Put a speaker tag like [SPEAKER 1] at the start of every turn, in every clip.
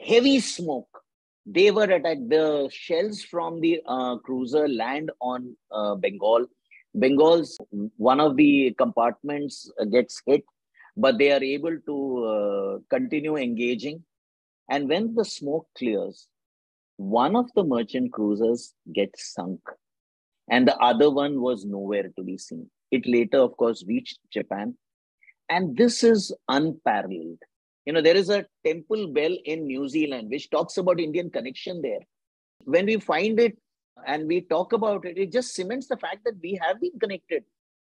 [SPEAKER 1] heavy smoke. They were attacked. The shells from the uh, cruiser land on uh, Bengal. Bengal's one of the compartments gets hit, but they are able to uh, continue engaging. And when the smoke clears, one of the merchant cruisers gets sunk, and the other one was nowhere to be seen. It later, of course, reached Japan. And this is unparalleled. You know, there is a temple bell in New Zealand which talks about Indian connection there. When we find it and we talk about it, it just cements the fact that we have been connected.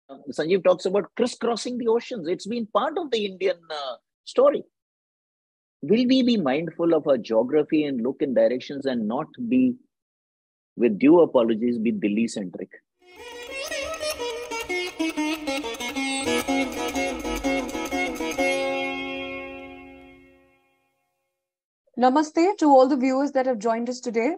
[SPEAKER 1] Uh, Sanjeev talks about crisscrossing the oceans. It's been part of the Indian uh, story. Will we be mindful of our geography and look in directions and not be, with due apologies, be Delhi centric?
[SPEAKER 2] Namaste to all the viewers that have joined us today.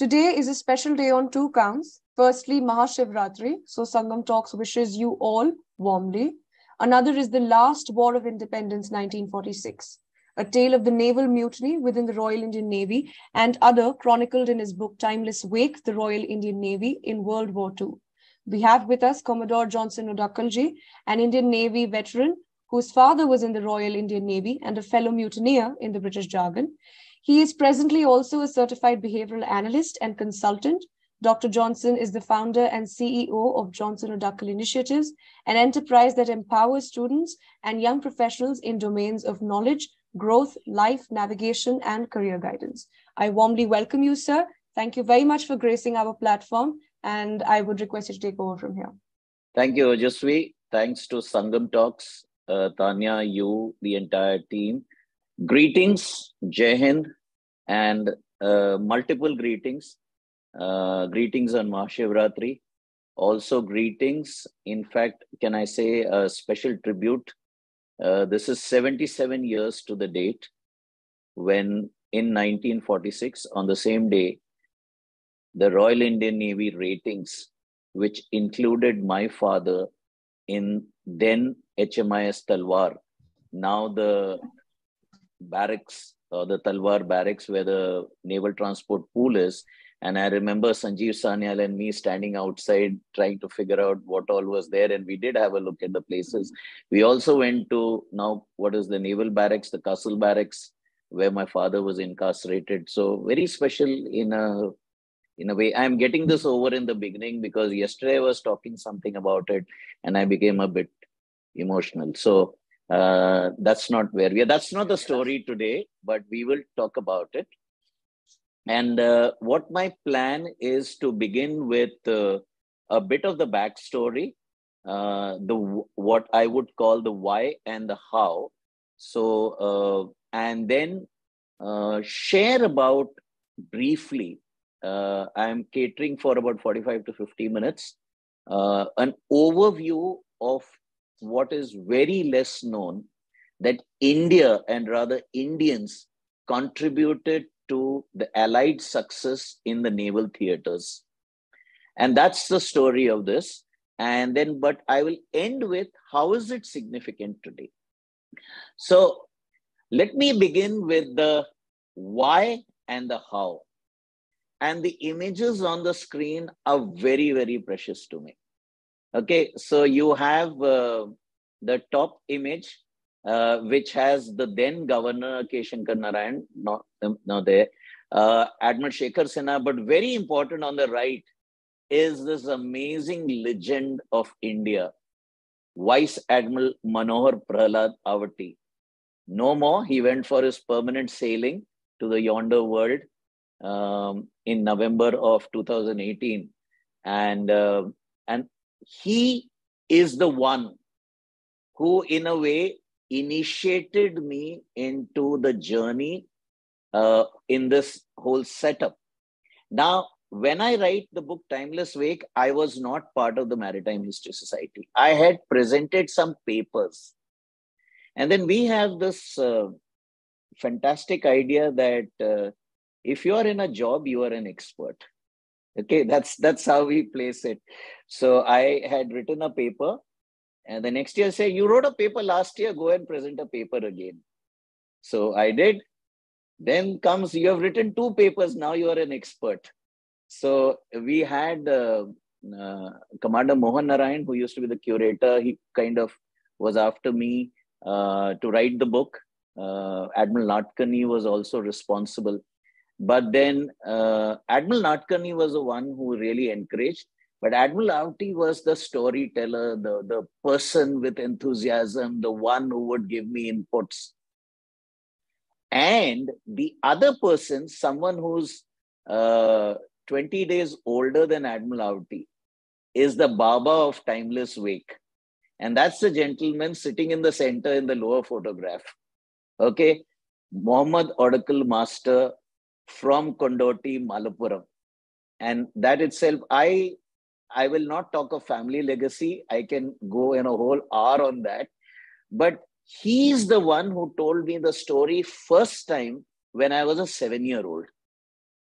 [SPEAKER 2] Today is a special day on two counts. Firstly, Mahashivratri, so Sangam Talks wishes you all warmly. Another is the last War of Independence, 1946, a tale of the naval mutiny within the Royal Indian Navy and other chronicled in his book Timeless Wake, the Royal Indian Navy in World War II. We have with us Commodore Johnson Odakkalji, an Indian Navy veteran whose father was in the Royal Indian Navy and a fellow mutineer in the British jargon. He is presently also a certified behavioral analyst and consultant. Dr. Johnson is the founder and CEO of Johnson Odakkal Initiatives, an enterprise that empowers students and young professionals in domains of knowledge, growth, life, navigation, and career guidance. I warmly welcome you, sir. Thank you very much for gracing our platform, and I would request you to take over from here.
[SPEAKER 1] Thank you, Ojasvi. Thanks to Sangam Talks uh, Tanya, you, the entire team. Greetings, Jai and uh, multiple greetings. Uh, greetings on Mahashivratri. Also, greetings. In fact, can I say a special tribute? Uh, this is 77 years to the date when, in 1946, on the same day, the Royal Indian Navy ratings, which included my father in then HMIS Talwar, now the barracks, or the Talwar barracks where the naval transport pool is. And I remember Sanjeev Sanyal and me standing outside trying to figure out what all was there. And we did have a look at the places. We also went to now what is the naval barracks, the castle barracks, where my father was incarcerated. So very special in a in a way. I'm getting this over in the beginning because yesterday I was talking something about it and I became a bit emotional. So uh, that's not where we are. That's not the story today, but we will talk about it. And uh, what my plan is to begin with uh, a bit of the backstory, uh, the what I would call the why and the how. So uh, and then uh, share about briefly. I'm catering for about 45 to 50 minutes. an overview of what is very less known that India and rather Indians contributed to the Allied success in the naval theaters. And that's the story of this. And then, but I will end with how is it significant today? So let me begin with the why and the how. And the images on the screen are very, very precious to me. Okay, so you have uh, the top image, uh, which has the then governor K. Shankar Narayan, not, not there, uh, Admiral Shekhar Sinha, but very important on the right is this amazing legend of India, Vice Admiral Manohar Prahlad Awati. No more, he went for his permanent sailing to the yonder world um, in November of 2018. And, uh, and he is the one who, in a way, initiated me into the journey uh, in this whole setup. Now, when I write the book Timeless Wake, I was not part of the Maritime History Society. I had presented some papers. And then we have this uh, fantastic idea that uh, if you are in a job, you are an expert okay that's that's how we place it so i had written a paper and the next year say you wrote a paper last year go and present a paper again so i did Then comes, you have written two papers, now you are an expert. So we had uh, uh, Commander Mohan Narayan, who used to be the curator. He kind of was after me uh, to write the book. Uh, Admiral Nadkarni was also responsible. But then uh, Admiral Nadkarni was the one who really encouraged. But Admiral Awati was the storyteller, the, the person with enthusiasm, the one who would give me inputs. And the other person, someone who's uh, 20 days older than Admiral Awati, is the Baba of Timeless Wake. And that's the gentleman sitting in the center in the lower photograph. Okay. Muhammad Oracle Master from Kondoti, Malappuram. And that itself, I I will not talk of family legacy. I can go in a whole hour on that. But he's the one who told me the story first time when I was a seven year old.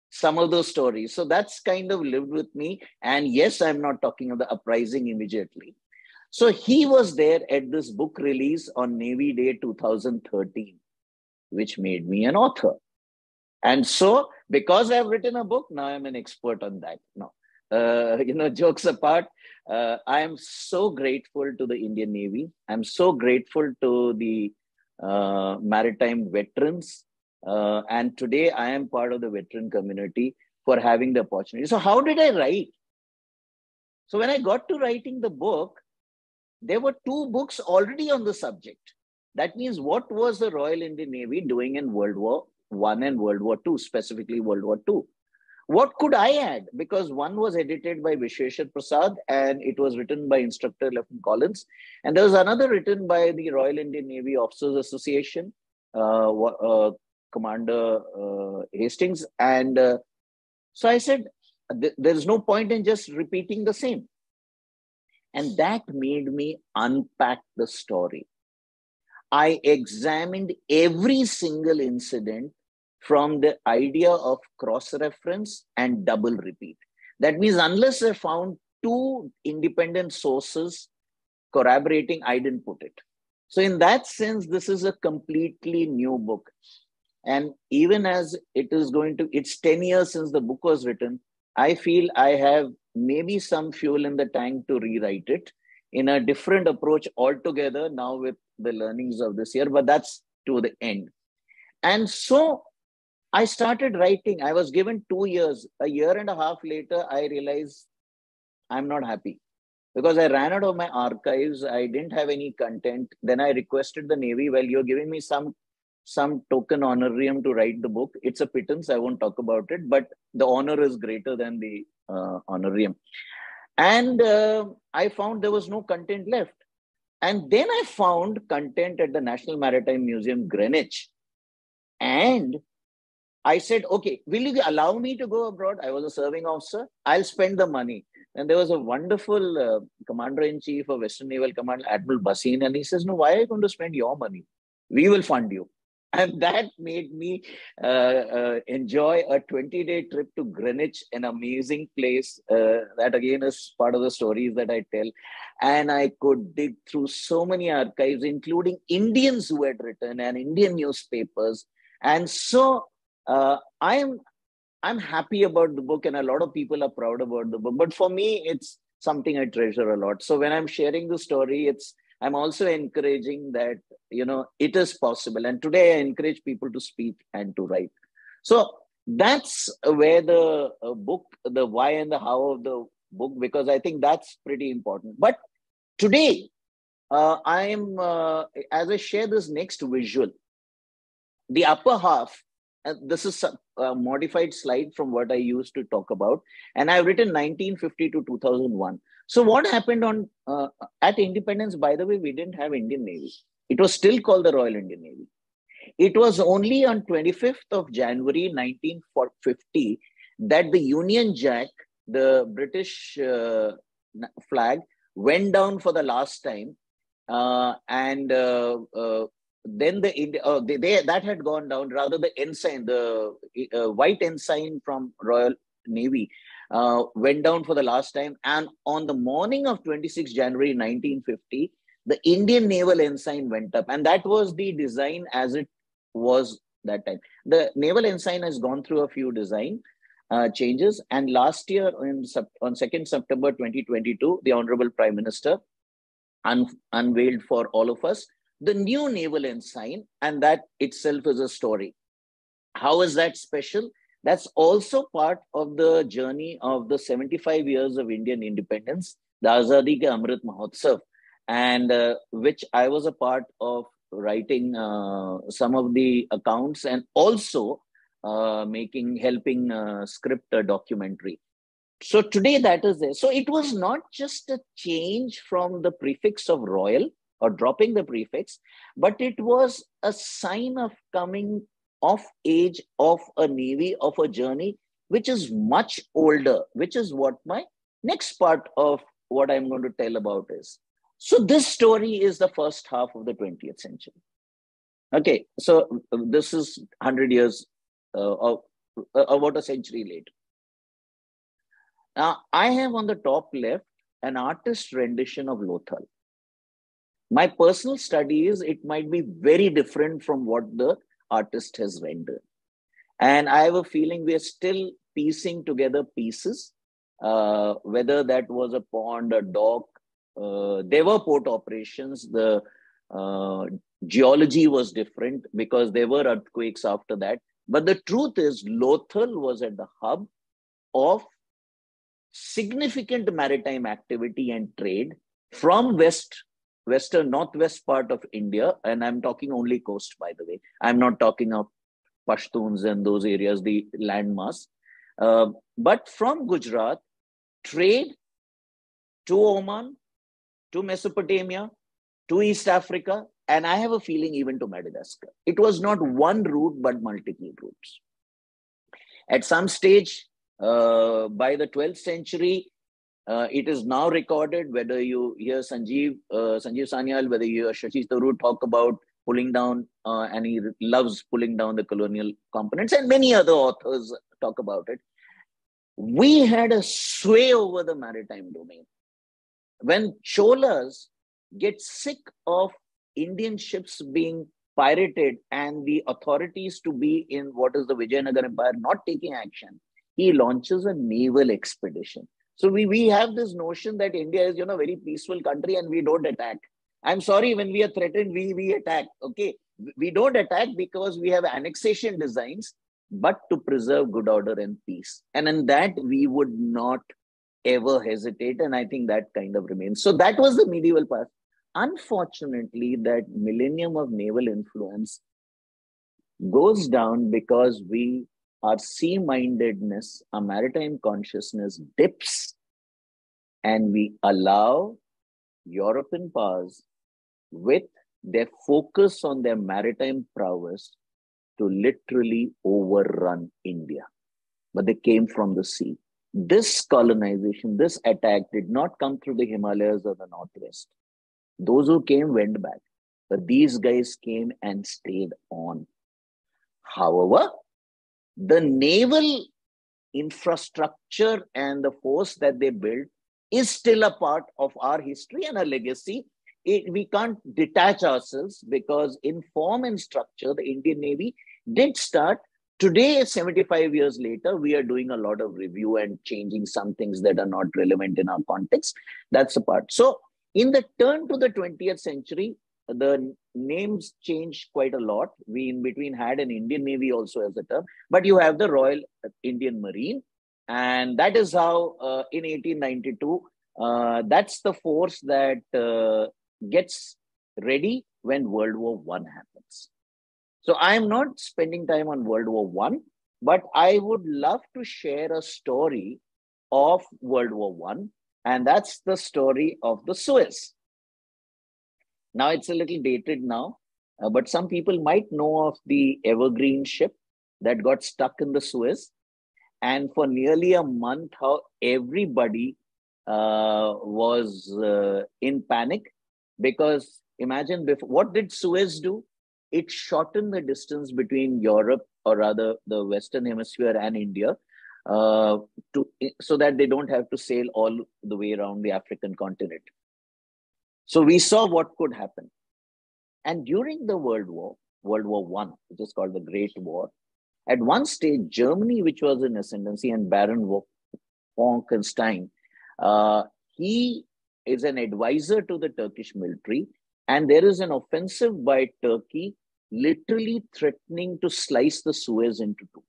[SPEAKER 1] Some of those stories. So that's kind of lived with me. And yes, I'm not talking of the uprising immediately. So he was there at this book release on Navy Day 2013, which made me an author. And so, because I've written a book, now I'm an expert on that. Now, uh, you know, jokes apart, uh, I am so grateful to the Indian Navy. I'm so grateful to the uh, maritime veterans. Uh, and today I am part of the veteran community for having the opportunity. So, how did I write? So, when I got to writing the book, there were two books already on the subject. That means, what was the Royal Indian Navy doing in World War One and World War Two, specifically World War Two? What could I add? Because one was edited by Visheshwar Prasad and it was written by Instructor Lieutenant Collins. And there was another written by the Royal Indian Navy Officers Association, uh, uh, Commander uh, Hastings. And uh, so I said, there's no point in just repeating the same. And that made me unpack the story. I examined every single incident from the idea of cross reference and double repeat. That means, unless I found two independent sources corroborating, I didn't put it. So, in that sense, this is a completely new book. And even as it is going to, it's 10 years since the book was written, I feel I have maybe some fuel in the tank to rewrite it in a different approach altogether now with the learnings of this year, but that's to the end. And so I started writing. I was given two years. A year and a half later, I realized I'm not happy because I ran out of my archives. I didn't have any content. Then I requested the Navy, well, you're giving me some some token honorarium to write the book. It's a pittance. I won't talk about it, but the honor is greater than the uh, honorarium. And uh, I found there was no content left. And then I found content at the National Maritime Museum, Greenwich. And I said, okay, will you allow me to go abroad? I was a serving officer. I'll spend the money. And there was a wonderful uh, commander in chief of Western Naval Command, Admiral Bhasin, and he says, no, why are you going to spend your money? We will fund you. And that made me uh, uh, enjoy a 20 day trip to Greenwich, an amazing place. Uh, that again is part of the stories that I tell. And I could dig through so many archives, including Indians who had written and Indian newspapers. And so uh, i'm i'm happy about the book and a lot of people are proud about the book but for me it's something i treasure a lot. So when i'm sharing the story it's i'm also encouraging that you know it is possible. And today i encourage people to speak and to write. So that's where the uh, book the why and the how of the book because i think that's pretty important. But today uh, i'm uh, as i share this next visual the upper half this is a modified slide from what I used to talk about. And I've written 1950 to 2001. So what happened on uh, at independence, by the way, we didn't have Indian Navy. It was still called the Royal Indian Navy. It was only on 25th of January 1950 that the Union Jack, the British uh, flag, went down for the last time. Uh, and uh, uh, then the uh, they, they, that had gone down rather the ensign the uh, white ensign from royal navy uh, went down for the last time and on the morning of 26 january 1950 the indian naval ensign went up and that was the design as it was that time. The naval ensign has gone through a few design uh, changes. And last year, in, on 2nd September 2022, the Honorable Prime Minister un- unveiled for all of us the new naval ensign, and that itself is a story. How is that special? That's also part of the journey of the 75 years of Indian independence, the Azadi Ke Amrit Mahotsav, and uh, which I was a part of writing uh, some of the accounts and also uh, making helping uh, script a documentary so today that is there so it was not just a change from the prefix of royal or dropping the prefix but it was a sign of coming of age of a navy of a journey which is much older which is what my next part of what i'm going to tell about is so this story is the first half of the 20th century okay so this is 100 years uh, uh, about a century later. Now, I have on the top left an artist rendition of Lothal. My personal study is it might be very different from what the artist has rendered. And I have a feeling we are still piecing together pieces, uh, whether that was a pond, a dock. Uh, there were port operations. The uh, geology was different because there were earthquakes after that. But the truth is, Lothal was at the hub of significant maritime activity and trade from west, western, northwest part of India. And I'm talking only coast, by the way. I'm not talking of Pashtuns and those areas, the landmass. Uh, but from Gujarat, trade to Oman, to Mesopotamia, to East Africa, and I have a feeling even to Madagascar. It was not one route, but multiple routes. At some stage, uh, by the 12th century, uh, it is now recorded whether you hear Sanjeev, uh, Sanjeev Sanyal, whether you hear Shashi Tharoor talk about pulling down, uh, and he loves pulling down the colonial components, and many other authors talk about it. We had a sway over the maritime domain. When Cholas get sick of Indian ships being pirated and the authorities to be in what is the Vijayanagar Empire not taking action, he launches a naval expedition. So we, we have this notion that India is, you know, very peaceful country and we don't attack. I'm sorry, when we are threatened, we, we attack. Okay. We don't attack because we have annexation designs, but to preserve good order and peace. And in that, we would not ever hesitate. And I think that kind of remains. So that was the medieval past. Unfortunately, that millennium of naval influence goes down because we, our sea mindedness, our maritime consciousness dips, and we allow European powers with their focus on their maritime prowess to literally overrun India. But they came from the sea. This colonization, this attack did not come through the Himalayas or the Northwest. Those who came went back, but these guys came and stayed on. However, the naval infrastructure and the force that they built is still a part of our history and a legacy. It, we can't detach ourselves because, in form and structure, the Indian Navy did start. Today, 75 years later, we are doing a lot of review and changing some things that are not relevant in our context. That's a part. So, in the turn to the 20th century, the names changed quite a lot. We in between had an Indian Navy also as a term, but you have the Royal Indian Marine. And that is how uh, in 1892, uh, that's the force that uh, gets ready when World War One happens. So I am not spending time on World War One, but I would love to share a story of World War One and that's the story of the Suez. Now it's a little dated now, uh, but some people might know of the Evergreen ship that got stuck in the Suez. And for nearly a month, how everybody uh, was uh, in panic because imagine before, what did Suez do? It shortened the distance between Europe, or rather the Western Hemisphere, and India uh, to so that they don't have to sail all the way around the African continent. So we saw what could happen. And during the World War, World War One, which is called the Great War. At one stage, Germany, which was in ascendancy, and Baron von Falkenstein, uh, he is an advisor to the Turkish military, and there is an offensive by Turkey literally threatening to slice the Suez into two.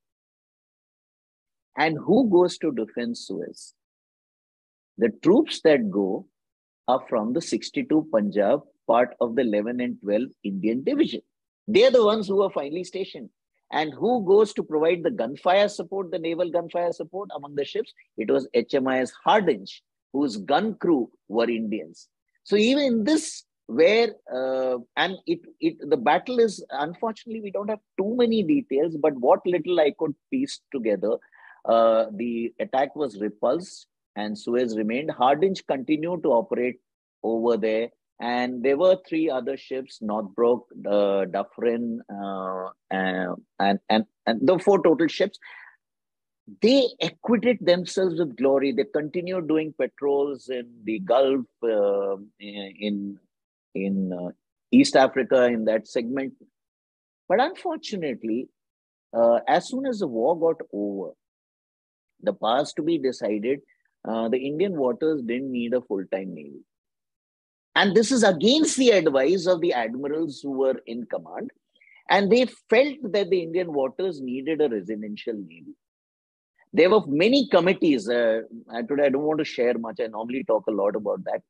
[SPEAKER 1] And who goes to defend Suez? The troops that go are from the 62 Punjab, part of the 11 and 12 Indian Division. They're the ones who are finally stationed. And who goes to provide the gunfire support, the naval gunfire support among the ships? It was HMIS Hardinge, whose gun crew were Indians. So even in this, where uh, and it it the battle is unfortunately we don't have too many details, but what little I could piece together, uh, the attack was repulsed and Suez remained. Hardinge continued to operate over there. And there were three other ships northbrook uh, dufferin uh, and, and and and the four total ships. They acquitted themselves with glory. They continued doing patrols in the gulf uh, in in uh, east africa in that segment. But unfortunately uh, as soon as the war got over the past to be decided uh, the indian waters didn't need a full-time navy and this is against the advice of the admirals who were in command. And they felt that the Indian waters needed a residential navy. There were many committees. Uh, today, I don't want to share much. I normally talk a lot about that.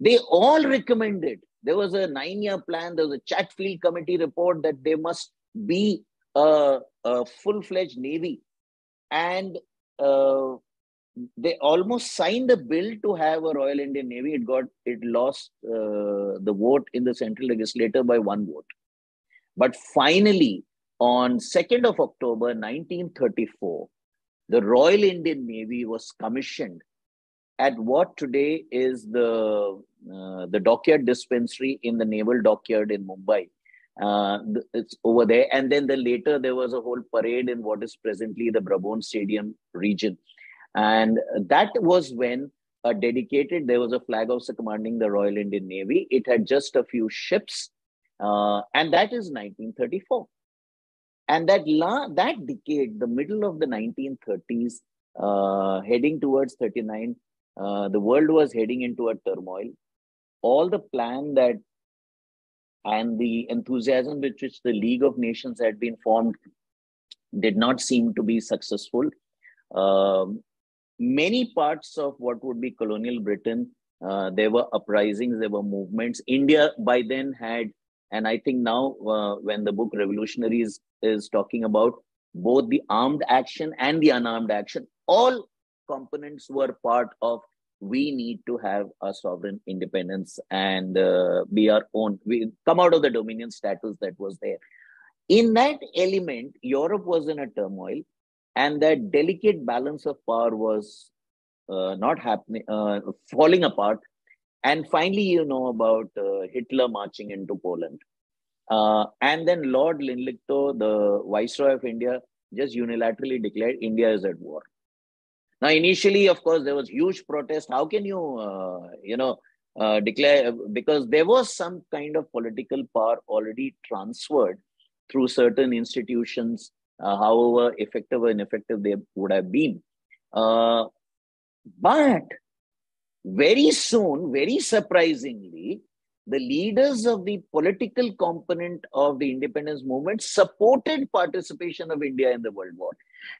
[SPEAKER 1] They all recommended. There was a nine year plan. There was a Chatfield committee report that there must be a, a full fledged navy. And uh, they almost signed a bill to have a Royal Indian Navy. It got it lost uh, the vote in the central legislature by one vote. But finally, on 2nd of October 1934, the Royal Indian Navy was commissioned at what today is the uh, the dockyard dispensary in the naval dockyard in Mumbai. Uh, it's over there, and then the later there was a whole parade in what is presently the Brabourne Stadium region. And that was when a dedicated, there was a flag officer commanding the Royal Indian Navy. It had just a few ships, uh, and that is 1934. And that, la- that decade, the middle of the 1930s, uh, heading towards 39, uh, the world was heading into a turmoil. All the plan that and the enthusiasm with which the League of Nations had been formed did not seem to be successful. Um, many parts of what would be colonial Britain, uh, there were uprisings, there were movements. India by then had, and I think now uh, when the book Revolutionaries is talking about both the armed action and the unarmed action, all components were part of we need to have a sovereign independence and uh, be our own. We come out of the dominion status that was there. In that element, Europe was in a turmoil and that delicate balance of power was uh, not happening, uh, falling apart. And finally, you know about uh, Hitler marching into Poland. Uh, and then Lord Linlithgow, the Viceroy of India, just unilaterally declared India is at war. Now, initially, of course, there was huge protest. How can you, uh, you know, uh, declare because there was some kind of political power already transferred through certain institutions however effective or ineffective they would have been. Uh, but very soon, very surprisingly, the leaders of the political component of the independence movement supported participation of India in the World War.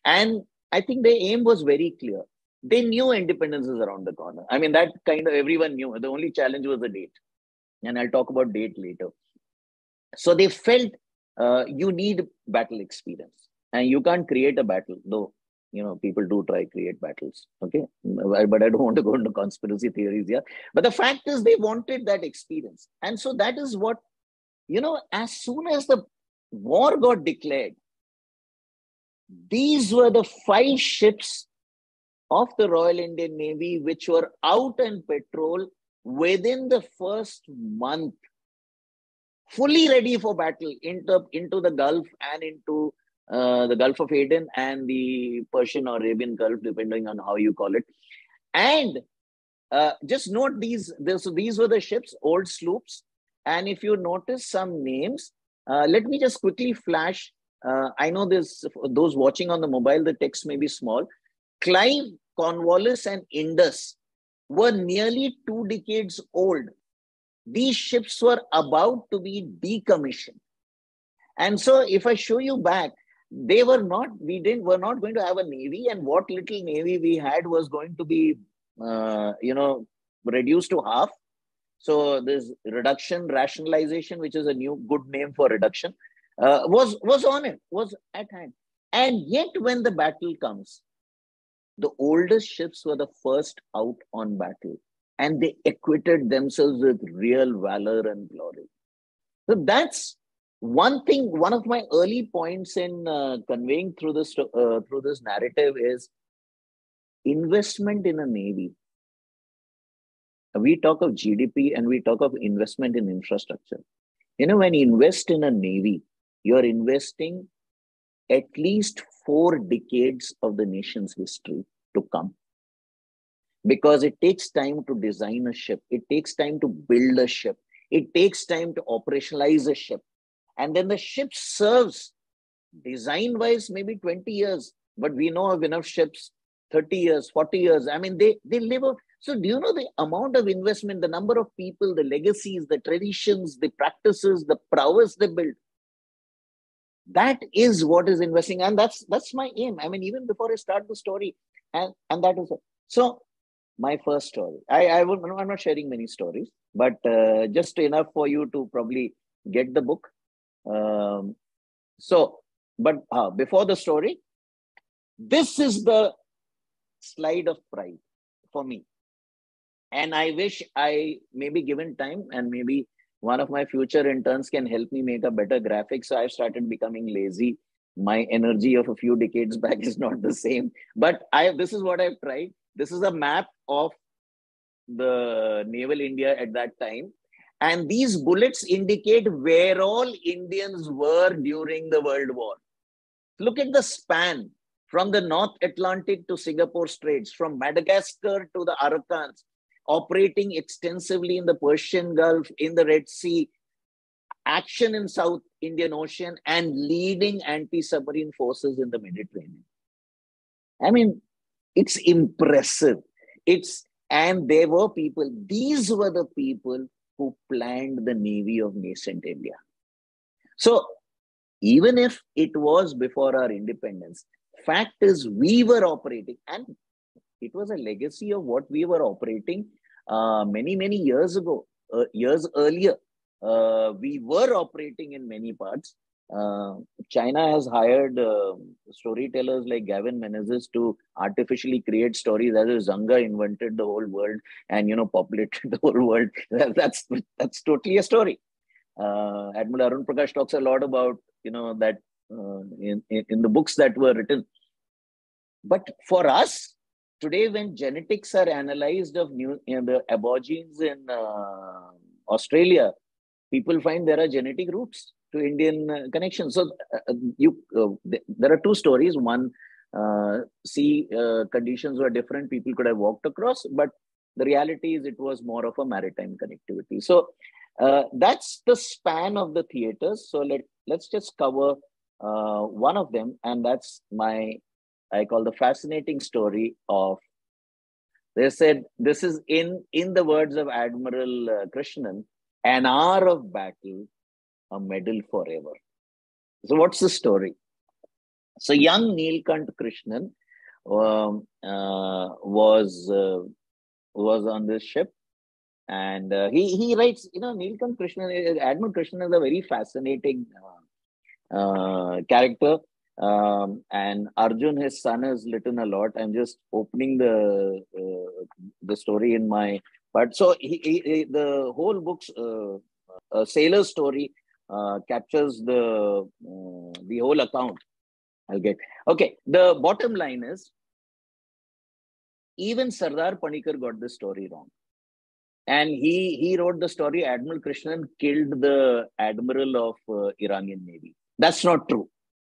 [SPEAKER 1] And I think their aim was very clear. They knew independence is around the corner. I mean, that kind of everyone knew. The only challenge was the date. And I'll talk about date later. So they felt uh, you need battle experience and you can't create a battle though. You know people do try create battles okay? But i don't want to go into conspiracy theories here. But the fact is they wanted that experience. And so that is what you know as soon as the war got declared these were the five ships of the royal indian navy which were out on patrol within the first month fully ready for battle into, into the gulf and into uh, the Gulf of Aden and the Persian or Arabian Gulf, depending on how you call it. And uh, just note these, this, these were the ships, old sloops. And if you notice some names, Uh, let me just quickly flash. Uh, I know this, those watching on the mobile, the text may be small. Clive, Cornwallis, and Indus were nearly two decades old. These ships were about to be decommissioned. And so if I show you back, they were not, we didn't, were not going to have a navy and what little navy we had was going to be, uh, you know, reduced to half. So this reduction, rationalization, which is a new good name for reduction, uh, was, was on it, was at hand. And yet when the battle comes, the oldest ships were the first out on battle and they acquitted themselves with real valor and glory. So that's one thing. One of my early points in uh, conveying through this uh, through this narrative is investment in a navy. We talk of GDP and we talk of investment in infrastructure. You know, when you invest in a navy, you're investing at least four decades of the nation's history to come because it takes time to design a ship it takes time to build a ship it takes time to operationalize a ship and then the ship serves. Design wise maybe 20 years but we know of enough ships 30 years 40 years. I mean they they live so do you know the amount of investment the number of people the legacies the traditions the practices the prowess they build? That is what is investing and that's that's my aim. I mean even before i start the story and and that is it. so my first story. I i will i'm not sharing many stories but uh, just enough for you to probably get the book um, so but uh, before the story this is the slide of pride for me. And i wish i maybe given time and maybe one of my future interns can help me make a better graphic. So i've started becoming lazy. My energy of a few decades back is not the same. But i this is what i've tried. This is a map of the naval india at that time and these bullets indicate where all indians were during the world war look at the span from the north atlantic to singapore straits from madagascar to the Arakans, operating extensively in the persian gulf in the red sea action in South Indian Ocean and leading anti-submarine forces in the Mediterranean. I mean, it's impressive. It's and there were people, these were the people who planned the Navy of nascent India. So even if it was before our independence, fact is we were operating and it was a legacy of what we were operating uh, many, many years ago, uh, years earlier uh, we were operating in many parts. Uh, China has hired uh, storytellers like Gavin Menzies to artificially create stories as if Zheng He invented the whole world and you know populated the whole world. that's that's totally a story. Uh, Admiral Arun Prakash talks a lot about you know that uh, in, in, the books that were written. But for us today, when genetics are analyzed of new you know, the aborigines in uh, Australia, people find there are genetic roots to Indian uh, connections. So uh, uh you, uh, th- there are two stories. One, uh, sea uh, conditions were different. People could have walked across, but the reality is it was more of a maritime connectivity. So that's the span of the theaters. So let let's just cover one of them, and that's my I call the fascinating story of. They said this is in in the words of Admiral Krishnan an hour of battle, a medal forever. So, what's the story? So, young Neelkant Krishnan um, uh, was uh, was on this ship, and uh, he he writes. You know, Neelkant Krishnan, Admiral Krishnan is a very fascinating uh, uh, character. Um, and Arjun, his son, has written a lot. I'm just opening the uh, the story in my but so he, he, he the whole book's a sailor story uh, captures the uh, the whole account. I'll get okay. The bottom line is even Sardar Panikkar got the story wrong, and he he wrote the story. Admiral Krishnan killed the admiral of uh, Iranian Navy. That's not true.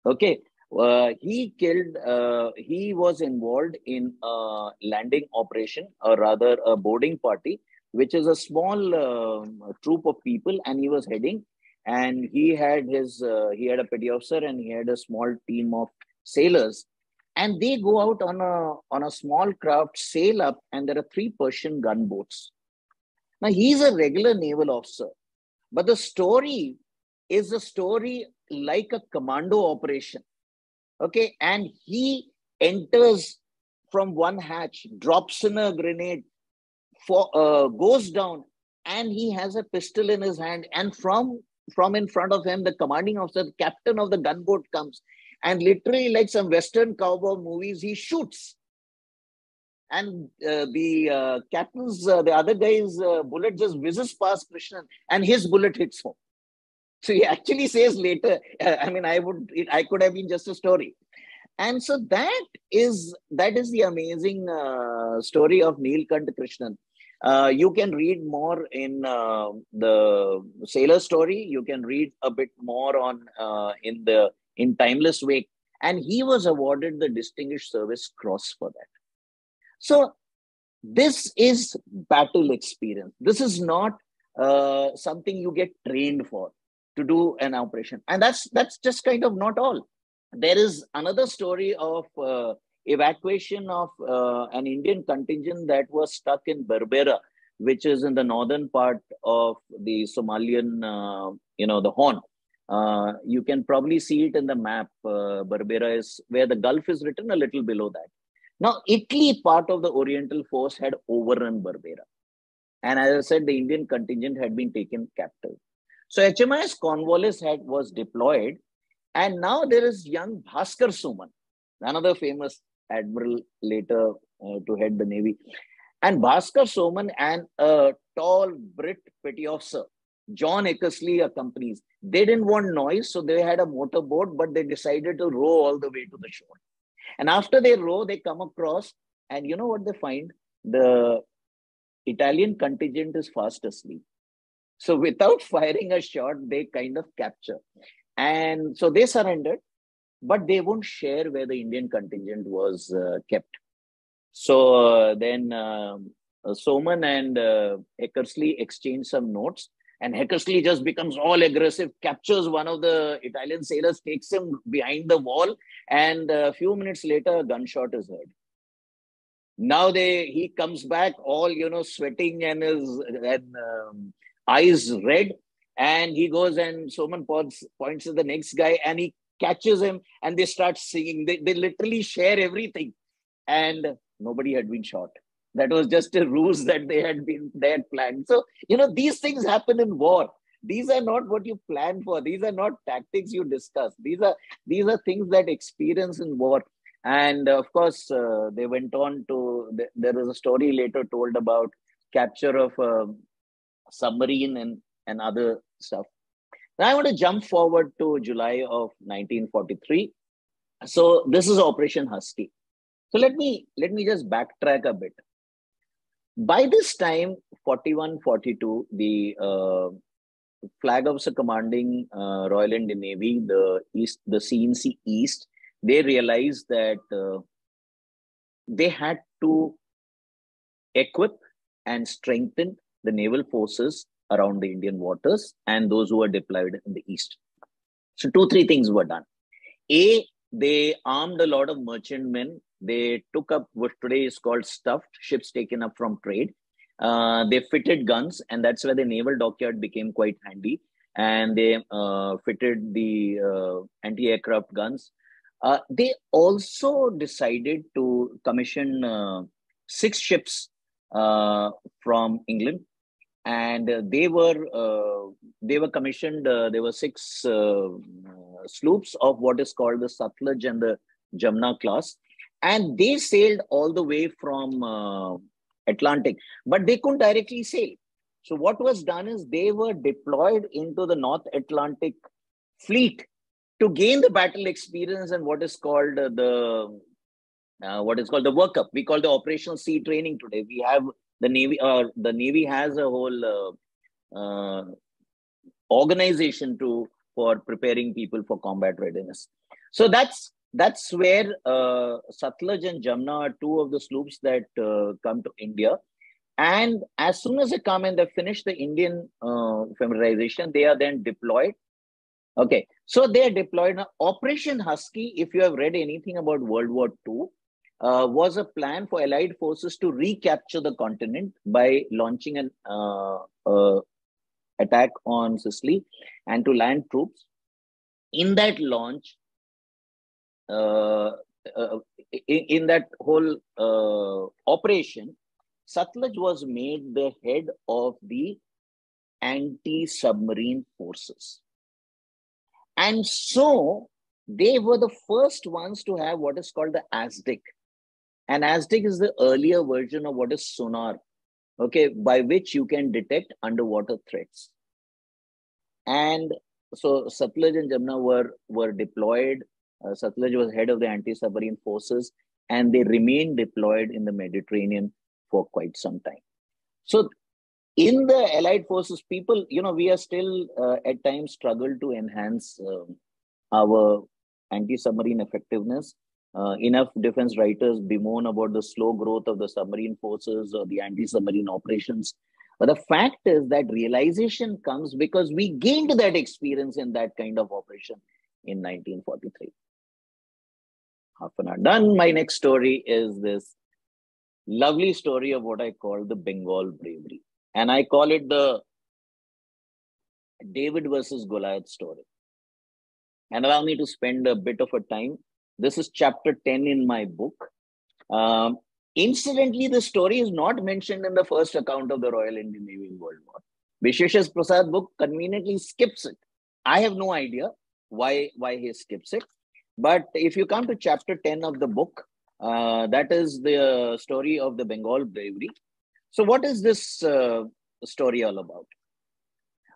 [SPEAKER 1] Okay, uh, he killed, uh, he was involved in a landing operation, or rather a boarding party, which is a small uh, troop of people, and he was heading. And he had his uh, he had a petty officer and he had a small team of sailors. And they go out on a on a small craft sail up and there are three persian gunboats. Now he's a regular naval officer but the story is a story like a commando operation. Okay? And he enters from one hatch drops in a grenade for uh, goes down and he has a pistol in his hand. And from from in front of him the commanding officer the captain of the gunboat comes and literally like some western cowboy movies he shoots. And uh, the uh, captain's uh, the other guy's uh, bullet just whizzes past krishnan and his bullet hits home. So he actually says later uh, i mean i would it, i could have been just a story. And so that is that is the amazing uh, story of neelkant krishnan uh, you can read more in uh, the sailor story. You can read a bit more on uh, in the in Timeless Wake, and he was awarded the Distinguished Service Cross for that. So this is battle experience. This is not uh, something you get trained for to do an operation, and that's that's just kind of not all. There is another story of uh, evacuation of uh, an Indian contingent that was stuck in Berbera, which is in the northern part of the Somalian, uh, you know, the Horn. Uh, you can probably see it in the map. Uh, Berbera is where the Gulf is written a little below that. Now, Italy, part of the Oriental force, had overrun Berbera. And as I said, the Indian contingent had been taken captive. So HMIS Cornwallis had was deployed, and now there is young Bhaskar Soman, another famous admiral later uh, to head the navy. And Bhaskar Soman and a tall Brit petty officer, John Eckersley accompanies. They didn't want noise, so they had a motorboat, but they decided to row all the way to the shore. And after they row, they come across, and you know what they find? The Italian contingent is fast asleep. So without firing a shot, they kind of capture. And so they surrendered but they won't share where the Indian contingent was uh, kept. So uh, then um, uh, Soman and uh, Eckersley exchange some notes, and Eckersley just becomes all aggressive, captures one of the Italian sailors, takes him behind the wall, and a few minutes later, a gunshot is heard. Now they he comes back all you know sweating and his and um, eyes red, and he goes and Soman points points to the next guy, and he catches him and they start singing. They, they literally share everything. And nobody had been shot. That was just a ruse that they had been they had planned. So, you know, these things happen in war. These are not what you plan for. These are not tactics you discuss. These are these are things that experience in war. And of course, uh, they went on to. there was a story later told about capture of a submarine and and other stuff. I want to jump forward to July of 1943. So this is Operation Husky. So let me let me just backtrack a bit. By this time, 41, 42, the uh, flag officer commanding uh, Royal Indian Navy, the East, the CNC East, they realized that uh, they had to equip and strengthen the naval forces around the Indian waters and those who were deployed in the east. So, two, three things were done. A, they armed a lot of merchantmen. They took up what today is called STUFT ships taken up from trade. Uh, they fitted guns, and that's where the naval dockyard became quite handy. And they uh, fitted the uh, anti aircraft guns. Uh, they also decided to commission uh, six ships uh, from England and uh, they were uh, they were commissioned. Uh, there were six sloops of what is called the Sutlej and the Jamna class, and they sailed all the way from Atlantic, but they couldn't directly sail. So what was done is they were deployed into the North Atlantic fleet to gain the battle experience and what is called the uh, what is called the workup. We call the operational sea training today. We have the navy or uh, the navy has a whole uh, uh, organization to for preparing people for combat readiness so that's that's where uh, Sutlej and Jamna are two of the sloops that uh, come to India. And as soon as they come and they finish the Indian familiarization, they are then deployed. Okay, so they are deployed. Now, Operation Husky, if you have read anything about World War II, uh, was a plan for Allied forces to recapture the continent by launching an uh, uh, attack on Sicily and to land troops. In that launch, uh, uh, in, in, that whole uh, operation, Satluj was made the head of the anti-submarine forces. And so they were the first ones to have what is called the ASDIC. And ASDIC is the earlier version of what is sonar, okay, by which you can detect underwater threats. And so Satluj and Jamna were, were deployed. Uh, Satluj was head of the anti-submarine forces, and they remained deployed in the Mediterranean for quite some time. So in the allied forces people you know we are still uh, at times struggle to enhance uh, our anti-submarine effectiveness uh, enough defense writers bemoan about the slow growth of the submarine forces or the anti-submarine operations but the fact is that realization comes because we gained that experience in that kind of operation in 1943 half an hour done my next story is this lovely story of what i call the bengal bravery and I call it the David versus Goliath story. And allow me to spend a bit of a time. This is chapter 10 in my book. Um, incidentally, the story is not mentioned in the first account of the Royal Indian Navy in World War. Bisheshwar Prasad book conveniently skips it. I have no idea why, why he skips it. But if you come to chapter 10 of the book, uh, that is the story of the Bengal bravery. So, what is this uh, story all about?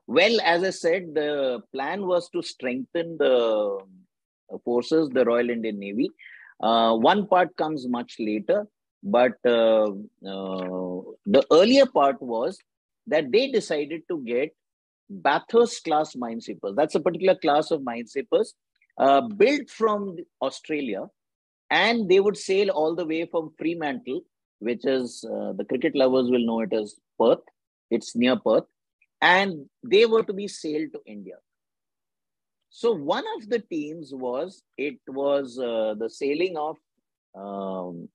[SPEAKER 1] Well, as I said, the plan was to strengthen the forces, the Royal Indian Navy. Uh, one part comes much later, but uh, uh, the earlier part was that they decided to get Bathurst class minesweepers. That's a particular class of minesweepers uh, built from Australia, and they would sail all the way from Fremantle which is uh, the cricket lovers will know it as Perth. It's near Perth. And they were to be sailed to India. So one of the teams was, it was uh, the sailing of um,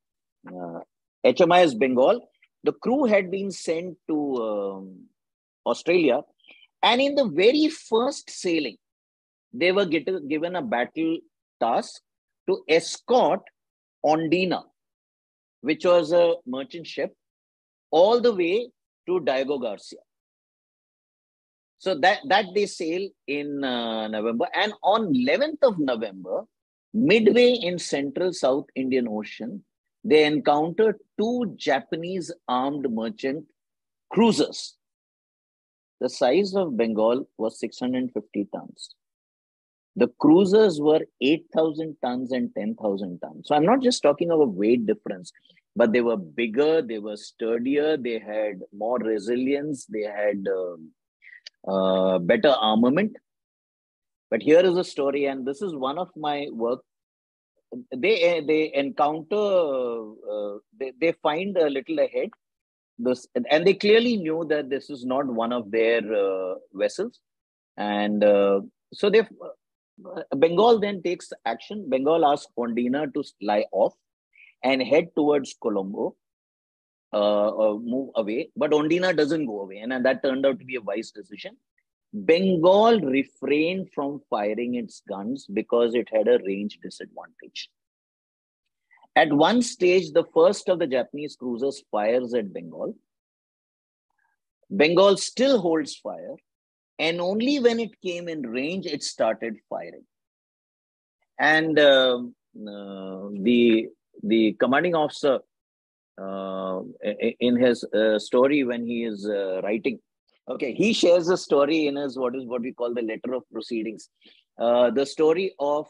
[SPEAKER 1] uh, HMIS Bengal. The crew had been sent to um, Australia. And in the very first sailing, they were get, given a battle task to escort Ondina, which was a merchant ship, all the way to Diego Garcia. So that, that they sail in uh, November. And on 11th of November, midway in central South Indian Ocean, they encountered two Japanese armed merchant cruisers. The size of Bengal was 650 tons. The cruisers were 8,000 tons and 10,000 tons. So I'm not just talking about weight difference, but they were bigger, they were sturdier, they had more resilience, they had uh, uh, better armament. But here is a story, and this is one of my work. They they encounter, uh, they, they find a little ahead, this, and they clearly knew that this is not one of their uh, vessels, and uh, so they Bengal then takes action. Bengal asks Ondina to lie off and head towards Colombo, uh, uh, move away. But Ondina doesn't go away. And, and that turned out to be a wise decision. Bengal refrained from firing its guns because it had a range disadvantage. At one stage, the first of the Japanese cruisers fires at Bengal. Bengal still holds fire, and only when it came in range, it started firing. And uh, uh, the the commanding officer, in his uh, story when he is uh, writing, okay, he shares a story in his what is what we call the letter of proceedings. Uh, the story of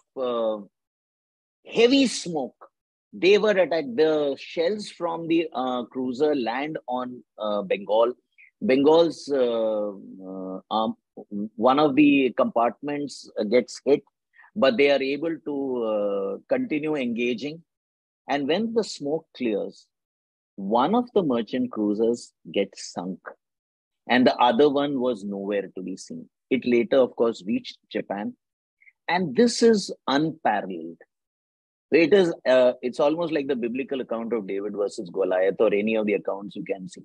[SPEAKER 1] heavy smoke they were attacked. The shells from the uh, cruiser land on uh, Bengal. Bengal's uh, uh, um, one of the compartments gets hit, but they are able to uh, continue engaging. And when the smoke clears, one of the merchant cruisers gets sunk and the other one was nowhere to be seen. It later, of course, reached Japan. And this is unparalleled. It is, uh, it's almost like the biblical account of David versus Goliath or any of the accounts you can see.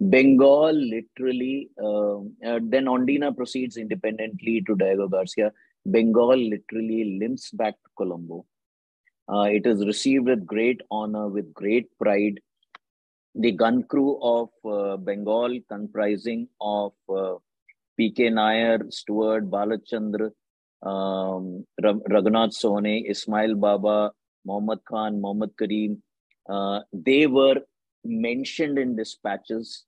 [SPEAKER 1] Bengal literally, uh, uh, then Ondina proceeds independently to Diego Garcia. Bengal literally limps back to Colombo. Uh, it is received with great honor, with great pride. The gun crew of uh, Bengal, comprising of uh, P.K. Nair, Stuart, Balachandra, um, Raghunath Sone, Ismail Baba, Muhammad Khan, Muhammad Kareem, uh, they were mentioned in dispatches.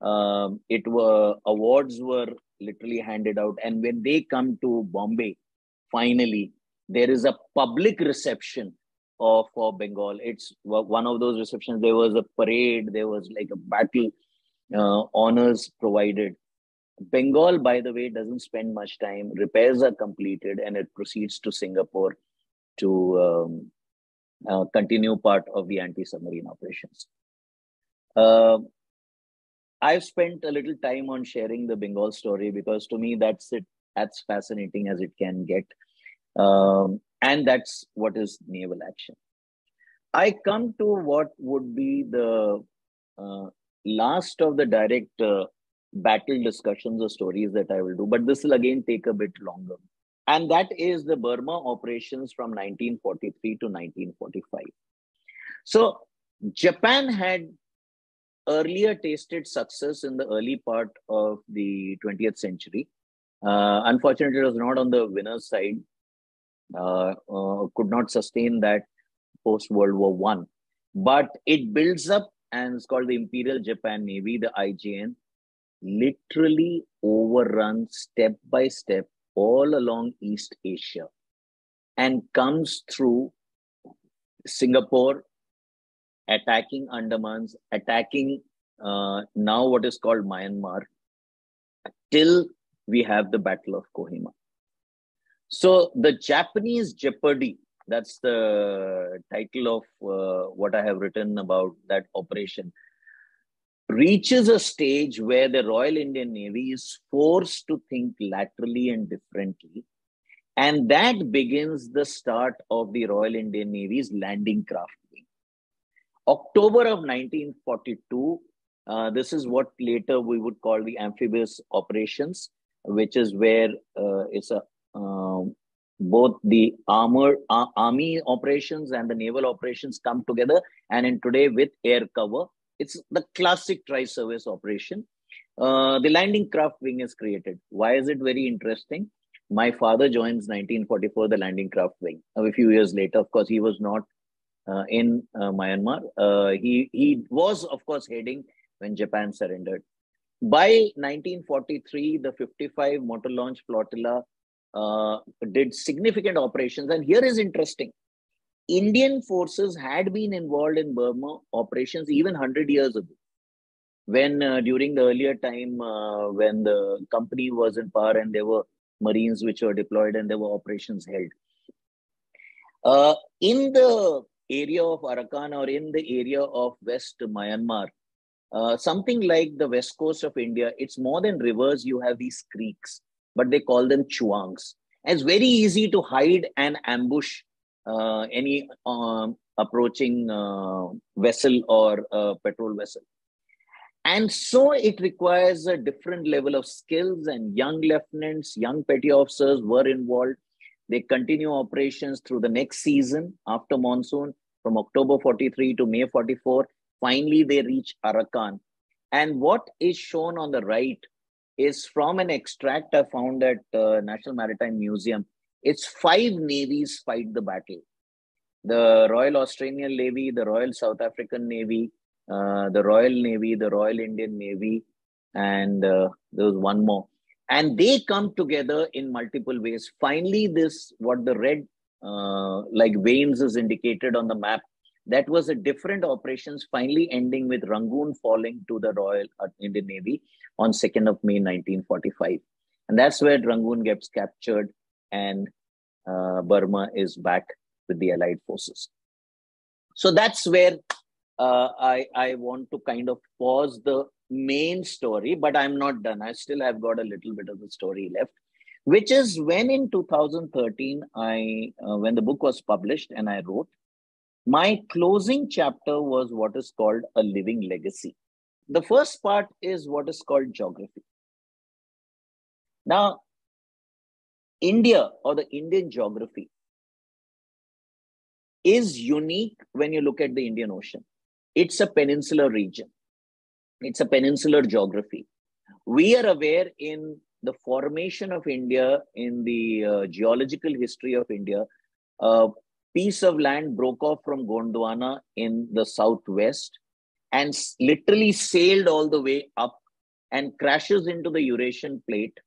[SPEAKER 1] Um, it were awards were literally handed out, and when they come to Bombay, finally there is a public reception of for Bengal. It's one of those receptions. There was a parade. There was like a battle uh, honors provided. Bengal, by the way, doesn't spend much time. Repairs are completed, and it proceeds to Singapore to um, uh, continue part of the anti-submarine operations. Uh, I've spent a little time on sharing the Bengal story because to me that's it. That's fascinating as it can get. Um, and that's what is naval action. I come to what would be the uh, last of the direct uh, battle discussions or stories that I will do, but this will again take a bit longer. And that is the Burma operations from 1943 to 1945. So, Japan had earlier tasted success in the early part of the 20th century. Uh, unfortunately, it was not on the winner's side. Uh, uh, could not sustain that post World War One, but it builds up and it's called the Imperial Japan Navy, the IJN, literally overruns step by step all along East Asia and comes through Singapore, attacking Andamans, attacking uh, now what is called Myanmar, till we have the Battle of Kohima. So the Japanese Jeopardy, that's the title of uh, what I have written about that operation, reaches a stage where the Royal Indian Navy is forced to think laterally and differently. And that begins the start of the Royal Indian Navy's landing craft wing. October of 1942, uh, this is what later we would call the amphibious operations, which is where uh, it's a both the armor uh, army operations and the naval operations come together. And in today with air cover it's the classic tri-service operation. Uh, the landing craft wing is created. Why is it very interesting? My father joins 1944 the landing craft wing. A few years later of course he was not uh, in uh, myanmar. Uh, he he was of course heading when japan surrendered. By 1943 the 55 motor launch flotilla uh, did significant operations. And here is interesting Indian forces had been involved in Burma operations even 100 years ago. When uh, during the earlier time, uh, when the company was in power and there were Marines which were deployed and there were operations held. Uh, in the area of Arakan or in the area of West Myanmar, uh, something like the west coast of India, it's more than rivers, you have these creeks but they call them chaungs. It's very easy to hide and ambush uh, any um, approaching uh, vessel or uh, patrol vessel. And so it requires a different level of skills, and young lieutenants, young petty officers were involved. They continue operations through the next season after monsoon from October 43 to May 44. Finally, they reach Arakan. And what is shown on the right is from an extract I found at uh, National Maritime Museum. It's five navies fight the battle. The Royal Australian Navy, the Royal South African Navy, uh, the Royal Navy, the Royal Indian Navy, and uh, there was one more. And they come together in multiple ways. Finally, this, what the red, uh, like veins is indicated on the map, that was a different operations, finally ending with Rangoon falling to the Royal Indian Navy on 2nd of May 1945. And that's where Rangoon gets captured and uh, Burma is back with the Allied forces. So that's where uh, I, I want to kind of pause the main story, but I'm not done. I still have got a little bit of the story left, which is when in 2013, I uh, when the book was published and I wrote, my closing chapter was what is called a living legacy. The first part is what is called geography. Now, India or the Indian geography is unique when you look at the Indian Ocean. It's a peninsular region, it's a peninsular geography. We are aware in the formation of India, in the uh, geological history of India, a piece of land broke off from Gondwana in the southwest and literally sailed all the way up and crashes into the Eurasian plate.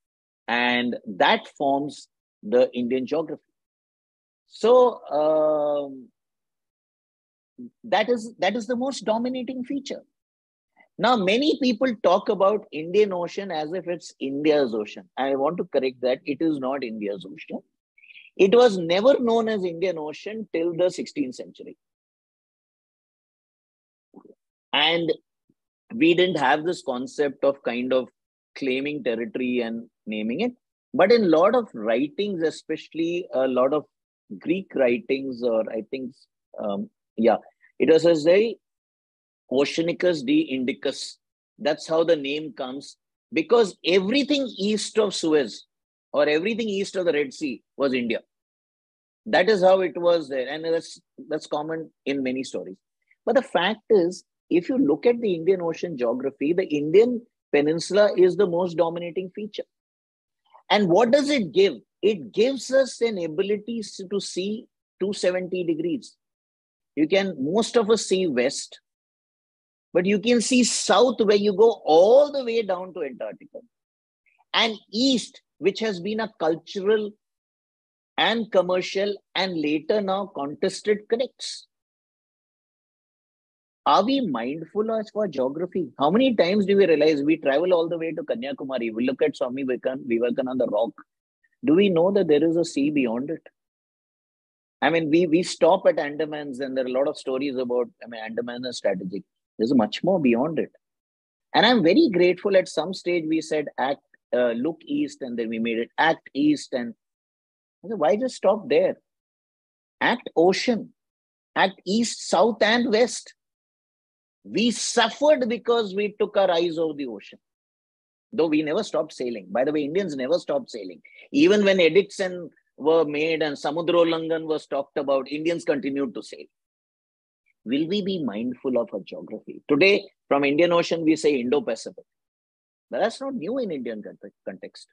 [SPEAKER 1] And that forms the Indian geography. So um, that is that is the most dominating feature. Now, many people talk about Indian Ocean as if it's India's ocean. I want to correct that it is not India's ocean. It was never known as Indian Ocean till the 16th century. And we didn't have this concept of kind of claiming territory and naming it. But in a lot of writings, especially a lot of Greek writings, or I think, um, yeah, it was as a Oceanicus de Indicus. That's how the name comes because everything east of Suez or everything east of the Red Sea was India. That is how it was there, and that's that's common in many stories. But the fact is, if you look at the Indian Ocean geography, the Indian Peninsula is the most dominating feature. And what does it give? It gives us an ability to see 270 degrees. You can, most of us see west, but you can see south where you go all the way down to Antarctica. And east, which has been a cultural and commercial and later now contested connects. Are we mindful of our geography? How many times do we realize we travel all the way to Kanyakumari? We look at Swami Vivekananda the rock. Do we know that there is a sea beyond it? I mean, we we stop at Andamans, and there are a lot of stories about. I mean, Andaman is strategic. There's much more beyond it, and I'm very grateful. At some stage, we said act, uh, look east, and then we made it act east. And said, why just stop there? Act ocean, act east, south, and west. We suffered because we took our eyes over the ocean. Though we never stopped sailing. By the way, Indians never stopped sailing. Even when edicts and were made and Samudrolangan was talked about, Indians continued to sail. Will we be mindful of our geography? Today, from Indian Ocean, we say Indo-Pacific. But that's not new in Indian context.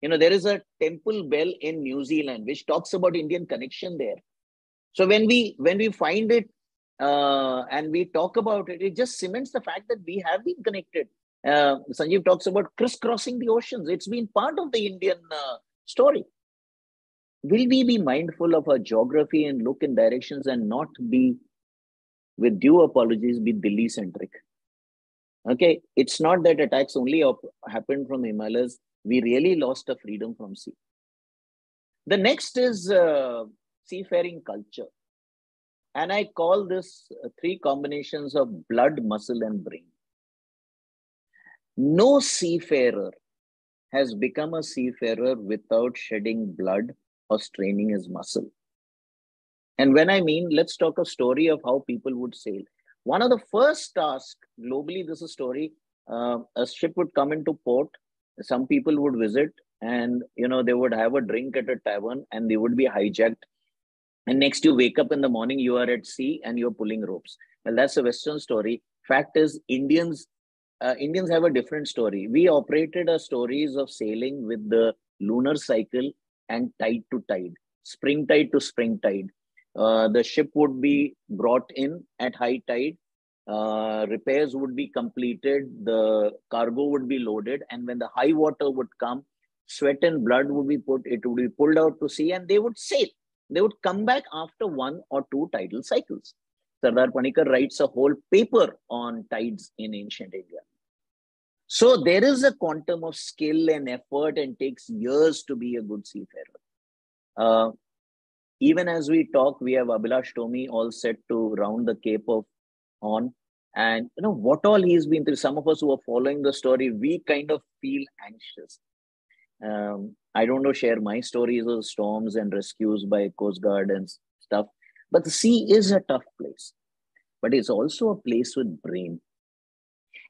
[SPEAKER 1] You know, there is a temple bell in New Zealand which talks about Indian connection there. So when we when we find it uh, and we talk about it, it just cements the fact that we have been connected. Uh, Sanjeev talks about crisscrossing the oceans. It's been part of the Indian uh, story. Will we be mindful of our geography and look in directions and not be, with due apologies, be Delhi centric? Okay, it's not that attacks only op- happened from Himalayas. We really lost a freedom from sea. The next is uh, seafaring culture. And I call this uh, three combinations of blood, muscle, and brain. No seafarer has become a seafarer without shedding blood or straining his muscle. And when I mean, let's talk a story of how people would sail. One of the first tasks globally, this is a story. Uh, a ship would come into port. Some people would visit, and you know they would have a drink at a tavern, and they would be hijacked and next you wake up in the morning you are at sea and you're pulling ropes. Well that's a western story. Fact is indians uh, indians have a different story. We operated a stories of sailing with the lunar cycle and tide to tide spring tide to spring tide. Uh, the ship would be brought in at high tide. Uh, repairs would be completed. The cargo would be loaded. And when the high water would come sweat and blood would be put it would be pulled out to sea and they would sail they would come back after one or two tidal cycles. Sardar Panikkar writes a whole paper on tides in ancient India. So there is a quantum of skill and effort and takes years to be a good seafarer. Uh, even as we talk, we have Abhilash Tomy all set to round the Cape of Horn. And you know what all he's been through. Some of us who are following the story, we kind of feel anxious. Um, I don't know, share my stories of storms and rescues by Coast Guard and stuff. But the sea is a tough place, but it's also a place with brain.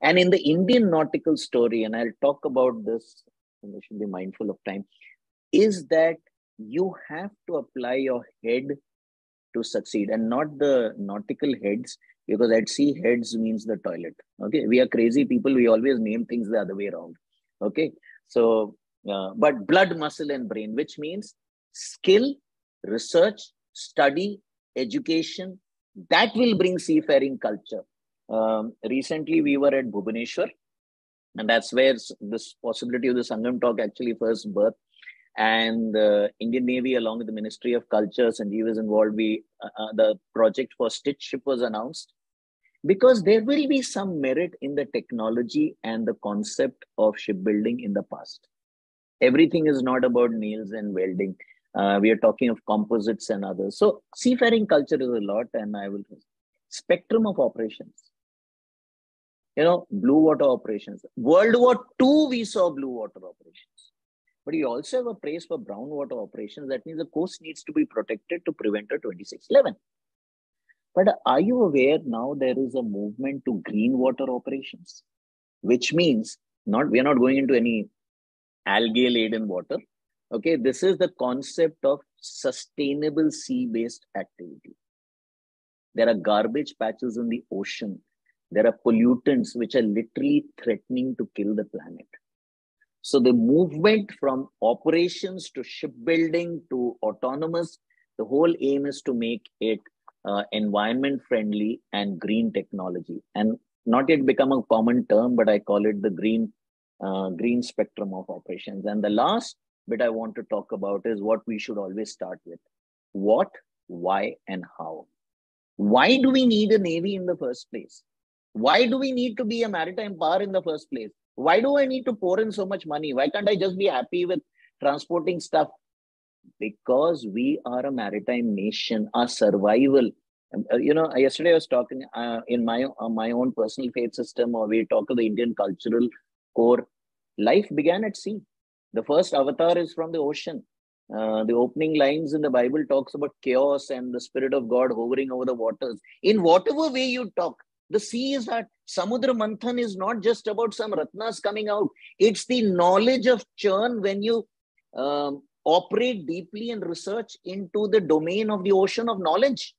[SPEAKER 1] And in the Indian nautical story, and I'll talk about this, and I should be mindful of time, is that you have to apply your head to succeed and not the nautical heads because at sea heads means the toilet okay we are crazy people we always name things the other way around okay so uh, but blood muscle and brain which means skill research study education that will bring seafaring culture um, recently we were at bhubaneswar and that's where this possibility of the sangam talk actually first birthed and the Indian Navy, along with the Ministry of Culture, Sanjeev was involved. We uh, uh, the project for Stitch ship was announced because there will be some merit in the technology and the concept of shipbuilding in the past. Everything is not about nails and welding. Uh, we are talking of composites and others. So seafaring culture is a lot, and I will spectrum of operations. You know, blue water operations. World War II, we saw blue water operations but you also have a praise for brown water operations. That means the coast needs to be protected to prevent a 2611. But are you aware now there is a movement to green water operations, which means not we are not going into any algae laden water. Okay, this is the concept of sustainable sea based activity. There are garbage patches in the ocean. There are pollutants which are literally threatening to kill the planet. So the movement from operations to shipbuilding to autonomous, the whole aim is to make it uh, environment friendly and green technology. And not yet become a common term, but I call it the green uh, green spectrum of operations. And the last bit I want to talk about is what we should always start with: what, why, and how. Why do we need a navy in the first place? Why do we need to be a maritime power in the first place? Why do I need to pour in so much money? Why can't I just be happy with transporting stuff? Because we are a maritime nation, our survival. Um, uh, you know, yesterday I was talking uh, in my uh, my own personal faith system, or we talk of the Indian cultural core. Life began at sea. The first avatar is from the ocean. Uh, the opening lines in the Bible talks about chaos and the Spirit of God hovering over the waters. In whatever way you talk, the sea is that Samudra Manthan is not just about some ratnas coming out. It's the knowledge of churn when you um, operate deeply and research into the domain of the ocean of knowledge.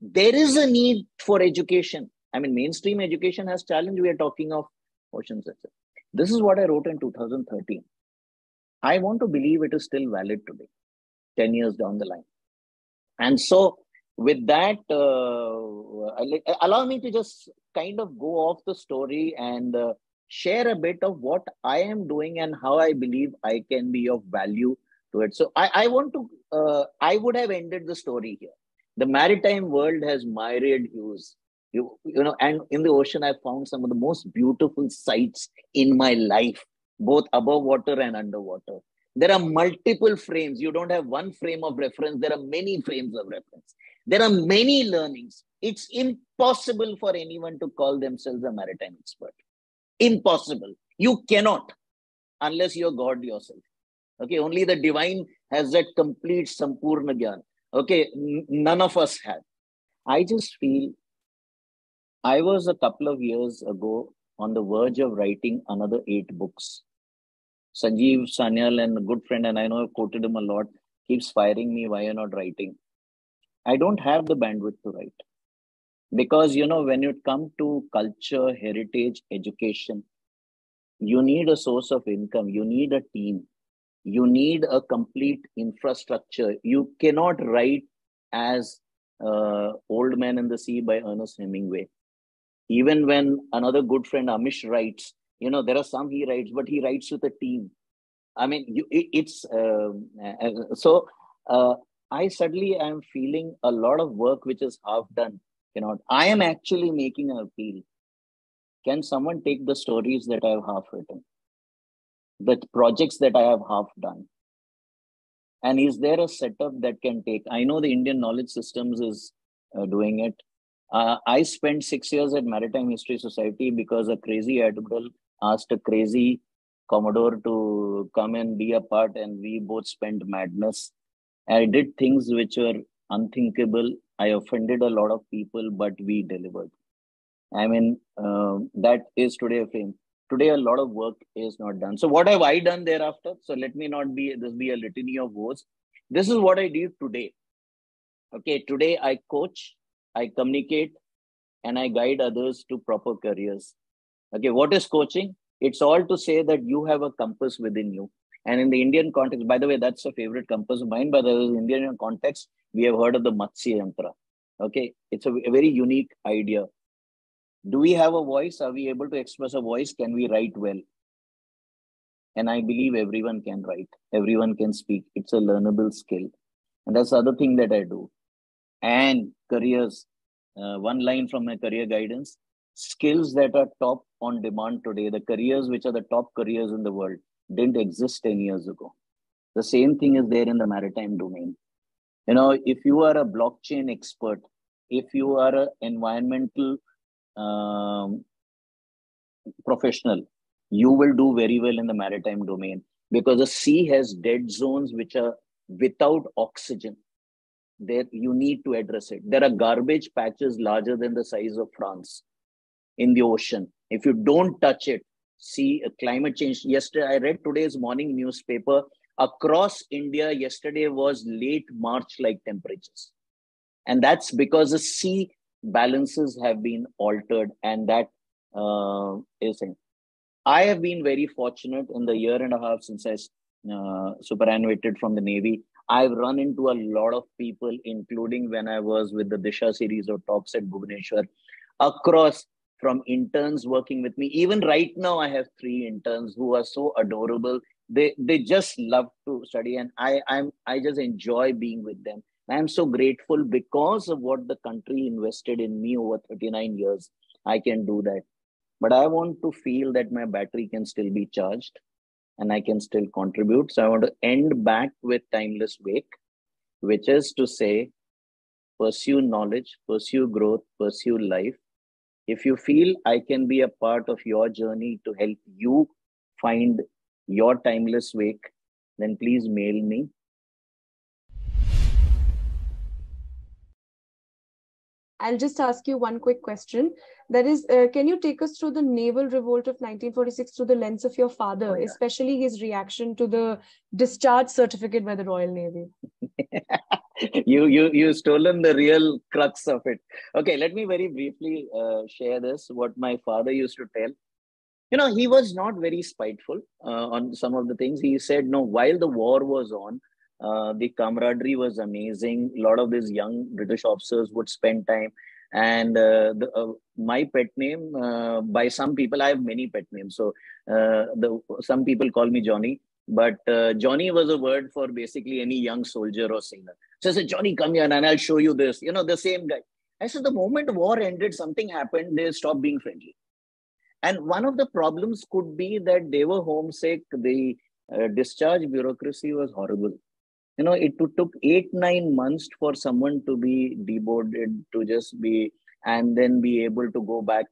[SPEAKER 1] There is a need for education. I mean, mainstream education has challenged. We are talking of oceans. Etc. This is what I wrote in 2013. I want to believe it is still valid today, 10 years down the line. And so with that, uh, allow me to just kind of go off the story and uh, share a bit of what I am doing and how I believe I can be of value to it. So I, I want to, uh, I would have ended the story here. The maritime world has myriad hues. You, you know, and in the ocean, I found some of the most beautiful sights in my life, both above water and underwater. There are multiple frames. You don't have one frame of reference. There are many frames of reference. There are many learnings. It's impossible for anyone to call themselves a maritime expert. Impossible. You cannot unless you're God yourself. Okay, only the divine has that complete Sampurna Gyan. Okay, none of us have. I just feel I was a couple of years ago on the verge of writing another eight books. Sanjeev Sanyal and a good friend, and I know I've quoted him a lot, keeps firing me why you're not writing. I don't have the bandwidth to write. Because, you know, when you come to culture, heritage, education, you need a source of income, you need a team, you need a complete infrastructure. You cannot write as uh, Old Man in the Sea by Ernest Hemingway. Even when another good friend Amish writes, you know, there are some he writes, but he writes with a team. I mean, you, it, it's uh, uh so uh, I suddenly am feeling a lot of work which is half done. You know, I am actually making an appeal. Can someone take the stories that I have half written, the projects that I have half done? And is there a setup that can take? I know the Indian knowledge systems is uh, doing it. Uh, I spent six years at Maritime History Society because a crazy admiral asked a crazy commodore to come and be a part, and we both spent madness. I did things which were unthinkable. I offended a lot of people, but we delivered. I mean, uh, that is today a fame. Today, a lot of work is not done. So, what have I done thereafter? So, let me not be this be a litany of woes. This is what I did today. Okay, today I coach, I communicate, and I guide others to proper careers. Okay, what is coaching? It's all to say that you have a compass within you. And in the Indian context, by the way, that's a favorite compass of mine, but in the Indian context, we have heard of the Matsya Yantra. Okay, it's a, a very unique idea. Do we have a voice? Are we able to express a voice? Can we write well? And I believe everyone can write, everyone can speak. It's a learnable skill. And that's the other thing that I do. And careers, uh, one line from my career guidance skills that are top on demand today, the careers which are the top careers in the world, didn't exist 10 years ago. The same thing is there in the maritime domain. You know, if you are a blockchain expert, if you are an environmental um, professional, you will do very well in the maritime domain because the sea has dead zones which are without oxygen. There, you need to address it. There are garbage patches larger than the size of France in the ocean. If you don't touch it, see a climate change. Yesterday, I read today's morning newspaper. Across India, yesterday was late March like temperatures. And that's because the sea balances have been altered, and that uh, is. I have been very fortunate in the year and a half since I uh, superannuated from the Navy. I've run into a lot of people, including when I was with the Disha series of talks at Bhubaneswar, across from interns working with me. Even right now, I have three interns who are so adorable. They they just love to study, and I I'm I just enjoy being with them. I'm so grateful because of what the country invested in me over 39 years. I can do that. But I want to feel that my battery can still be charged and I can still contribute. So I want to end back with Timeless Wake, which is to say, pursue knowledge, pursue growth, pursue life. If you feel I can be a part of your journey to help you find your timeless wake, then please mail me
[SPEAKER 2] I'll just ask you one quick question. That is, uh, can you take us through the naval revolt of 1946 through the lens of your father, oh, yeah. especially his reaction to the discharge certificate by the Royal Navy?
[SPEAKER 1] you you you stolen the real crux of it. Okay, let me very briefly uh, share this. What my father used to tell. You know, he was not very spiteful uh, on some of the things. He said, no, while the war was on, uh, the camaraderie was amazing. A lot of these young British officers would spend time. And uh, the, uh, my pet name, uh, by some people, I have many pet names. So uh, the some people call me Johnny, but Johnny was a word for basically any young soldier or sailor. So I said, Johnny, come here and I'll show you this. You know, the same guy. I said, the moment war ended, something happened. They stopped being friendly. And one of the problems could be that they were homesick. The uh, discharge bureaucracy was horrible you know it took eight nine months for someone to be deboarded to just be and then be able to go back.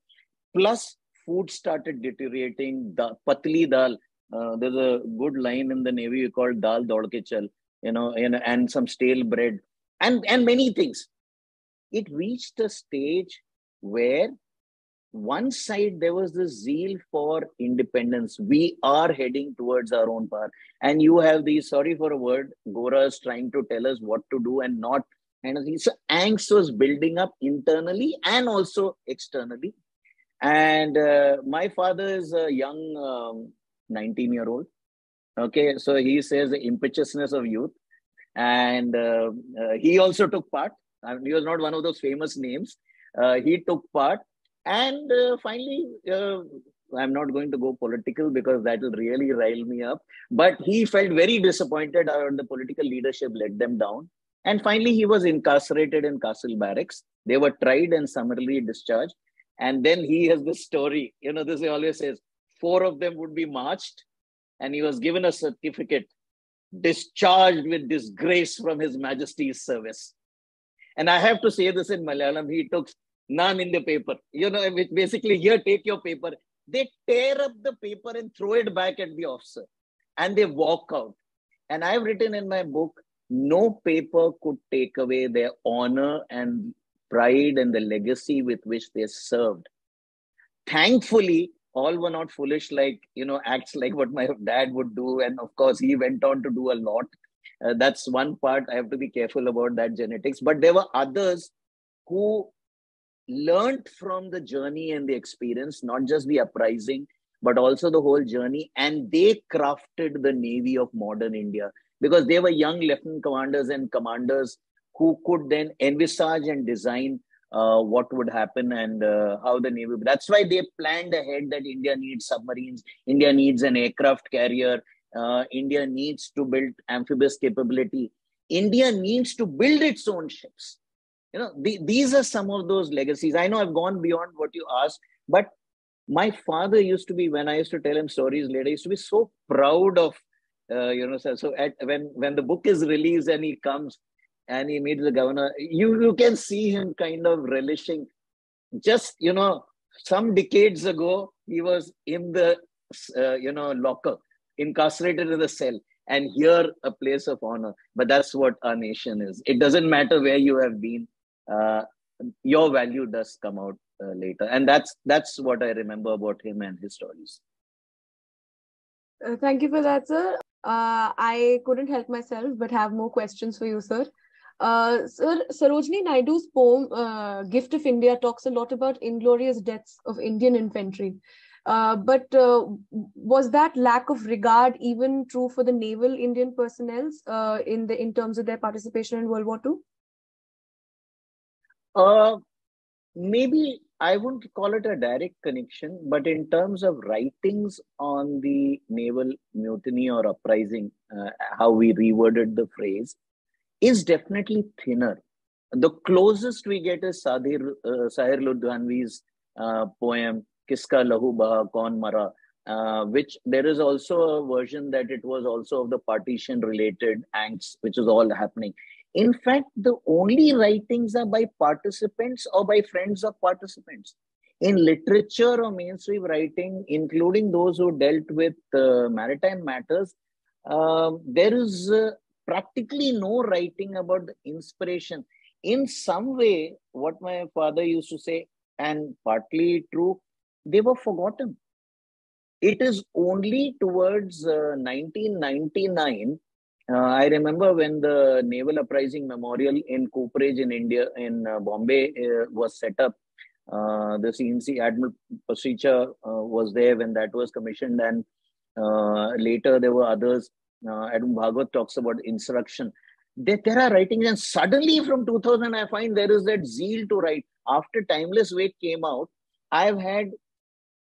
[SPEAKER 1] Plus food started deteriorating. The patli dal uh, there's a good line in the navy called dal dodke chal you know and, and some stale bread and and many things. It reached a stage where one side there was the zeal for independence. We are heading towards our own power. And you have these sorry for a word goras trying to tell us what to do and not and so angst was building up internally and also externally. And uh, my father is a young um, 19 year old okay so he says the impetuousness of youth. And uh, uh, he also took part. I mean, he was not one of those famous names. Uh, he took part and uh, finally, uh, I'm not going to go political because that will really rile me up. But he felt very disappointed when the political leadership let them down. And finally, he was incarcerated in Castle Barracks. They were tried and summarily discharged. And then he has this story. You know, this he always says four of them would be marched, and he was given a certificate discharged with disgrace from His Majesty's service. And I have to say this in Malayalam. He took none in the paper. You know, basically, here, take your paper. They tear up the paper and throw it back at the officer and they walk out. And I've written in my book, no paper could take away their honor and pride and the legacy with which they served. Thankfully, all were not foolish, like, you know, acts like what my dad would do. And of course, he went on to do a lot. Uh, that's one part I have to be careful about that genetics. But there were others who learned from the journey and the experience, not just the uprising, but also the whole journey. And they crafted the Navy of modern India because they were young lieutenant commanders and commanders who could then envisage and design uh, what would happen and uh, how the Navy. That's why they planned ahead that India needs submarines, India needs an aircraft carrier, uh, India needs to build amphibious capability. India needs to build its own ships you know the, these are some of those legacies. I know i've gone beyond what you asked but my father used to be when i used to tell him stories later used to be so proud of uh, you know so, so at, when when the book is released and he comes and he meets the governor you you can see him kind of relishing. Just you know some decades ago he was in the uh, you know locker incarcerated in the cell and here a place of honor. But that's what our nation is. It doesn't matter where you have been uh, your value does come out uh, later. And that's that's what i remember about him and his stories.
[SPEAKER 2] Uh, thank you for that sir. Uh, i couldn't help myself but have more questions for you sir. Uh, sir sarojini naidu's poem uh, gift of india talks a lot about inglorious deaths of indian infantry. But was that lack of regard even true for the naval Indian personnel in the in terms of their participation in World War II?
[SPEAKER 1] Uh, maybe I wouldn't call it a direct connection, but in terms of writings on the naval mutiny or uprising, uh, how we reworded the phrase, is definitely thinner. The closest we get is Sadir, uh, Sahir Ludhianvi's uh, poem, Kiska Lahu Baha Kaun Mara, uh, which there is also a version that it was also of the partition related angst, which is all happening. In fact, the only writings are by participants or by friends of participants. In literature or mainstream writing, including those who dealt with uh, maritime matters, uh, there is uh, practically no writing about the inspiration. In some way, what my father used to say, and partly true, they were forgotten. It is only towards 1999 uh, I remember when the Naval Uprising Memorial in Cooperage in India, in uh, Bombay, uh, was set up. Uh, the CNC Admiral Pasricha uh, was there when that was commissioned, and uh, later there were others. Admiral Bhagwat talks about insurrection. There, there are writings, and suddenly from 2000, I find there is that zeal to write. After Timeless Wake came out, I've had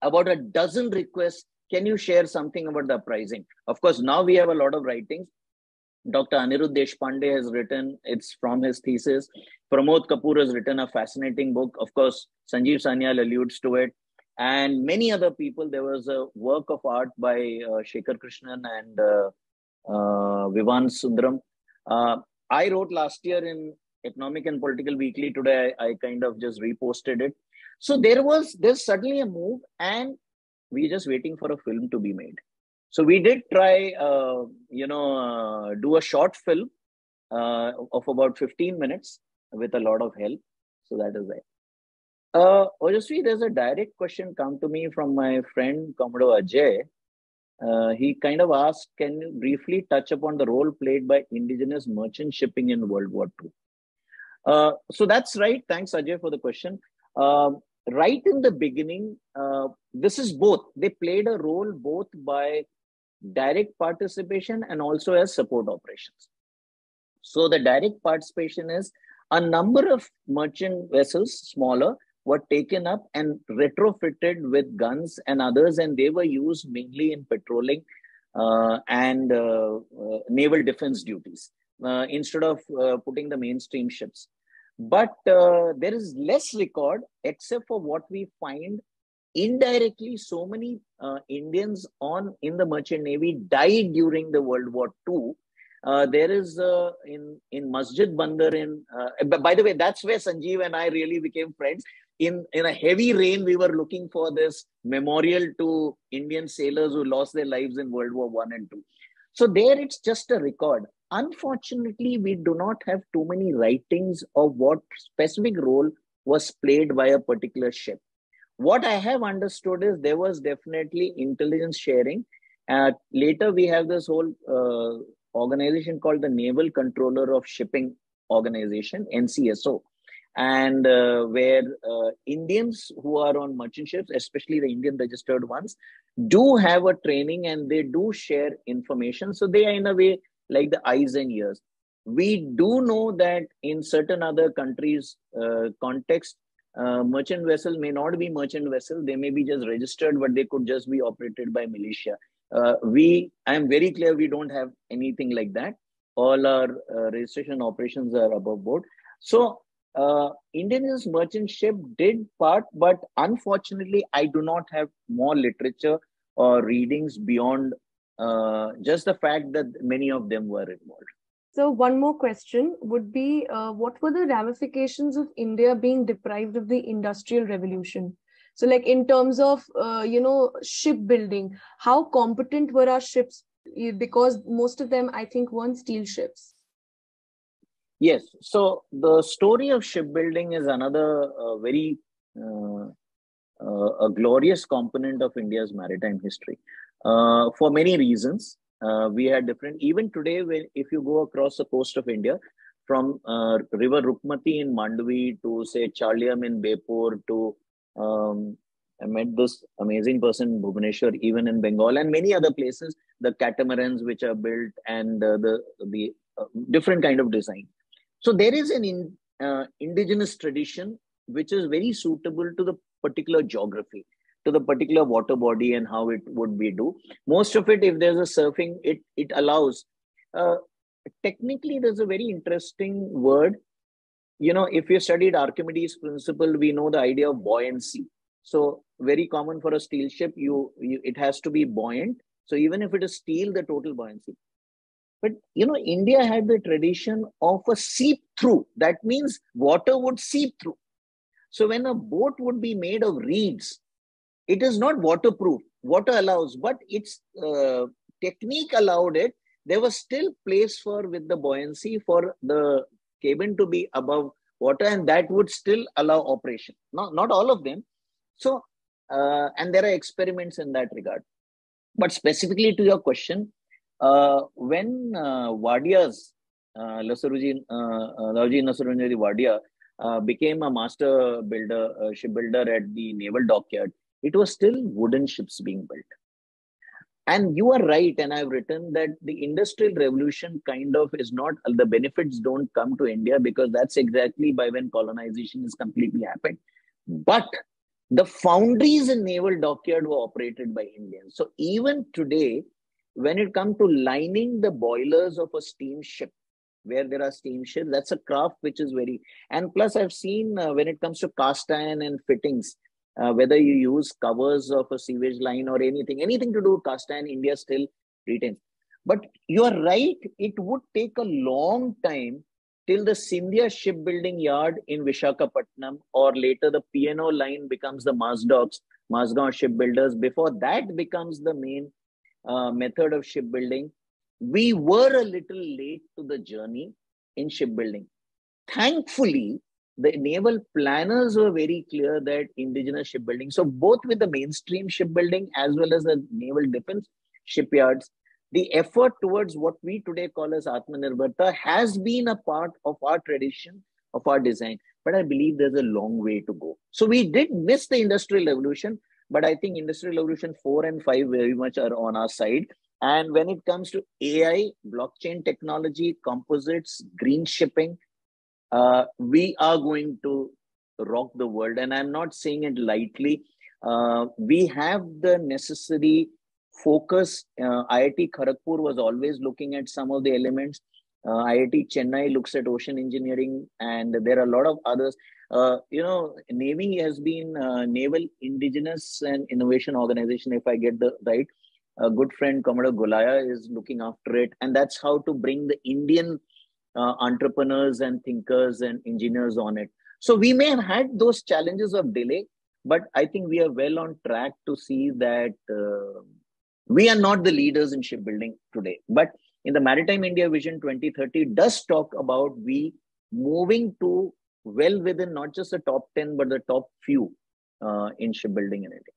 [SPEAKER 1] about a dozen requests can you share something about the uprising? Of course, now we have a lot of writings. Dr. Anirudh Deshpande has written, it's from his thesis. Pramod Kapoor has written a fascinating book. Of course, Sanjeev Sanyal alludes to it. And many other people. There was a work of art by uh, Shekhar Krishnan and uh, uh, Vivan Sundaram. Uh, I wrote last year in Economic and Political Weekly. Today, I, I kind of just reposted it. So there was, there's suddenly a move, and we're just waiting for a film to be made. So we did try, uh, you know, uh, do a short film uh, of about 15 minutes with a lot of help. So that is it. Uh, Ojasvi, there's a direct question come to me from my friend Commodore Ajay. Uh, he kind of asked, can you briefly touch upon the role played by indigenous merchant shipping in World War II? Uh, so that's right. Thanks, Ajay, for the question. Um, right in the beginning, uh, this is both. They played a role both by direct participation and also as support operations. So the direct participation is a number of merchant vessels, smaller, were taken up and retrofitted with guns and others, and they were used mainly in patrolling uh, and uh, uh, naval defense duties uh, instead of uh, putting the mainstream ships. But uh, there is less record except for what we find indirectly so many uh, indians on in the merchant navy died during the world war ii uh, there is uh, in in masjid bandar in uh, by the way that's where sanjeev and i really became friends in, in a heavy rain, we were looking for this memorial to Indian sailors who lost their lives in World War One and Two. So there, it's just a record. Unfortunately, we do not have too many writings of what specific role was played by a particular ship. What I have understood is there was definitely intelligence sharing. Uh, later, we have this whole uh, organization called the Naval Controller of Shipping Organization, NCSO, and uh, where uh, Indians who are on merchant ships, especially the Indian registered ones, do have a training and they do share information. So they are in a way like the eyes and ears. We do know that in certain other countries' uh, context, uh, merchant vessel may not be merchant vessel; they may be just registered, but they could just be operated by militia. Uh, we, I am very clear, we don't have anything like that. All our uh, registration operations are above board. So uh, Indigenous merchant ship did part, but unfortunately, I do not have more literature or readings beyond uh, just the fact that many of them were involved.
[SPEAKER 2] So, one more question would be uh, what were the ramifications of India being deprived of the Industrial Revolution? So, like in terms of, uh, you know, shipbuilding, how competent were our ships? Because most of them, I think, weren't steel ships.
[SPEAKER 1] Yes. So the story of shipbuilding is another uh, very uh, uh, a glorious component of India's maritime history. Uh, for many reasons, uh, we had different. Even today, when if you go across the coast of India, from uh, River Rukmati in Mandvi to say Chaliyam in Beypore to um, I met this amazing person Bhubaneswar, even in Bengal and many other places. The catamarans which are built and the the different kind of design so there is an in, uh, indigenous tradition which is very suitable to the particular geography, to the particular water body and how it would be do. Most of it, if there's a surfing, it it allows. Uh, technically, there's a very interesting word. You know, if you studied Archimedes' principle, we know the idea of buoyancy. So very common for a steel ship, you, you it has to be buoyant. So even if it is steel, the total buoyancy. But you know, India had the tradition of a seep through. That means water would seep through. So when a boat would be made of reeds, it is not waterproof. Water allows, but its uh, technique allowed it. There was still place for with the buoyancy for the cabin to be above water, and that would still allow operation. Not not all of them. So, uh, and there are experiments in that regard. But specifically to your question, uh, when uh, Wadia's, uh, Lasaruji, uh, Wadia uh, became a master builder, uh, shipbuilder at the naval dockyard, it was still wooden ships being built. And you are right, and I've written that the industrial revolution kind of is not the benefits don't come to India because that's exactly by when colonization is completely happened. But the foundries in naval dockyard were operated by Indians. So even today, when it comes to lining the boilers of a steamship where there are steamships that's a craft which is very and plus i've seen uh, when it comes to cast iron and fittings uh, whether you use covers of a sewage line or anything anything to do with cast iron india still retains but you are right it would take a long time till the Scindia shipbuilding yard in Vishakhapatnam or later the P&O line becomes the Mazdocks, Mazagon shipbuilders. Before that becomes the main uh, method of shipbuilding, we were a little late to the journey in shipbuilding. Thankfully, the naval planners were very clear that indigenous shipbuilding, so both with the mainstream shipbuilding as well as the naval defense shipyards, the effort towards what we today call as Atmanirbharta has been a part of our tradition, of our design. But I believe there's a long way to go. So we did miss the industrial revolution, but I think Industrial Revolution 4 and 5 very much are on our side. And when it comes to AI, blockchain technology, composites, green shipping, uh, we are going to rock the world. And I'm not saying it lightly. Uh, we have the necessary focus. Uh, IIT Kharagpur was always looking at some of the elements. Uh, IIT Chennai looks at ocean engineering, and there are a lot of others. Uh, you know, Navy has been uh, Naval Indigenous and Innovation Organization, if I get the right. A good friend, Commodore Golaya, is looking after it. And that's how to bring the Indian uh, entrepreneurs and thinkers and engineers on it. So we may have had those challenges of delay, but I think we are well on track to see that uh, we are not the leaders in shipbuilding today. But in the Maritime India Vision 2030 does talk about we moving to well within not just the top 10, but the top few uh, in shipbuilding in India.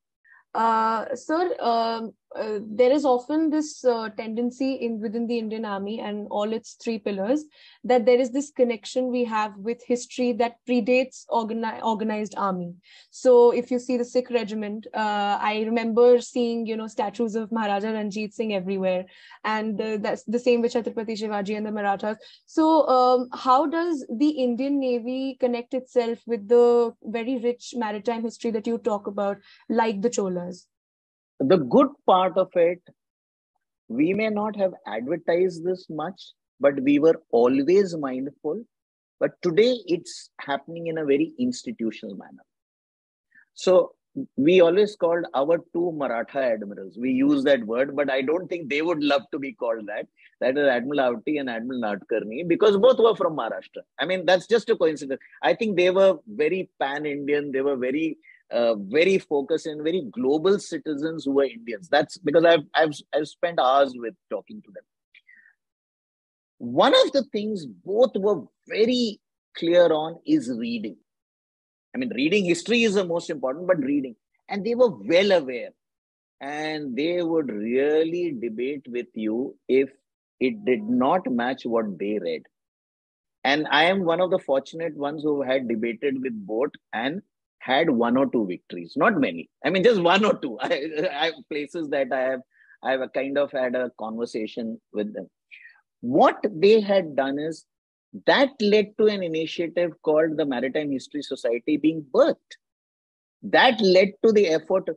[SPEAKER 2] Uh, sir, um, uh, there is often this uh, tendency in within the Indian Army and all its three pillars that there is this connection we have with history that predates organi- organized army. So, if you see the Sikh regiment, uh, I remember seeing you know statues of Maharaja Ranjit Singh everywhere, and that's the same with Chhatrapati Shivaji and the Marathas. So, um, how does the Indian Navy connect itself with the very rich maritime history that you talk about, like the Cholas?
[SPEAKER 1] The good part of it, we may not have advertised this much, but we were always mindful. But today it's happening in a very institutional manner. So we always called our two Maratha admirals. We use that word, but I don't think they would love to be called that. That is Admiral Awati and Admiral Nadkarni, because both were from Maharashtra. I mean, that's just a coincidence. I think they were very pan-Indian. They were very uh, very focused and very global citizens who are Indians. That's because I've, I've, I've spent hours with talking to them. One of the things both were very clear on is reading. I mean, reading history is the most important, but reading. And they were well aware. And they would really debate with you if it did not match what they read. And I am one of the fortunate ones who had debated with both and had one or two victories, not many. I mean, just one or two. I, I places that I have, I have kind of had a conversation with them. What they had done is that led to an initiative called the Maritime History Society being birthed. That led to the effort.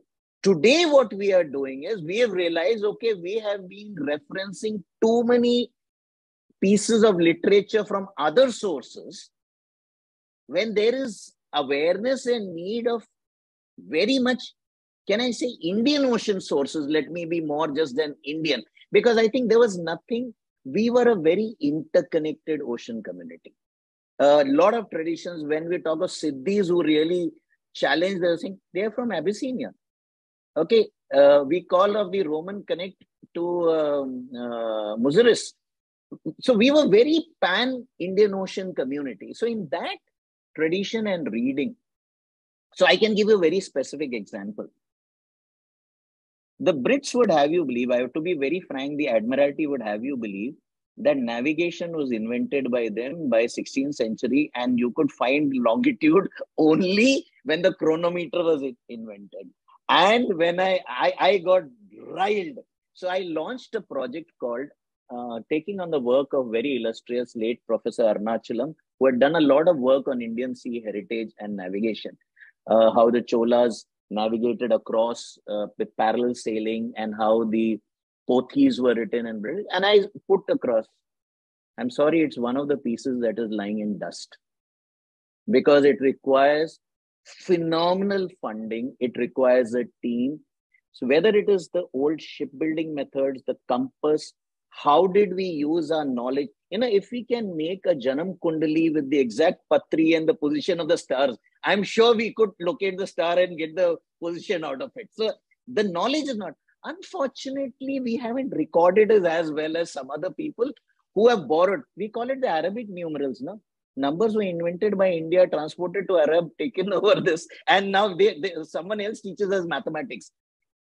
[SPEAKER 1] Today, what we are doing is we have realized, okay, we have been referencing too many pieces of literature from other sources when there is awareness and need of very much, can I say, Indian Ocean sources. Let me be more just than Indian, because I think there was nothing. We were a very interconnected ocean community. A lot of traditions, when we talk of Siddhis who really challenge the thing, they are from Abyssinia. Okay, uh, we call of the Roman connect to um, uh, Muziris. So we were very pan Indian Ocean community. So in that tradition and reading. So I can give you a very specific example. The Brits would have you believe, I have to be very frank, the Admiralty would have you believe that navigation was invented by them by 16th century and you could find longitude only when the chronometer was invented. And when I, I, I got riled, so I launched a project called uh, taking on the work of very illustrious late Professor Arunachalam, who had done a lot of work on Indian sea heritage and navigation, uh, how the Cholas navigated across uh, with parallel sailing and how the Pothis were written in British. And I put across, I'm sorry, it's one of the pieces that is lying in dust because it requires phenomenal funding, it requires a team. So, whether it is the old shipbuilding methods, the compass, how did we use our knowledge? You know if we can make a janam kundali with the exact patri and the position of the stars i'm sure we could locate the star and get the position out of it. So the knowledge is not. Unfortunately we haven't recorded it as well as some other people who have borrowed. We call it the arabic numerals no? Numbers were invented by india transported to arab taken over this and now they, they someone else teaches us mathematics.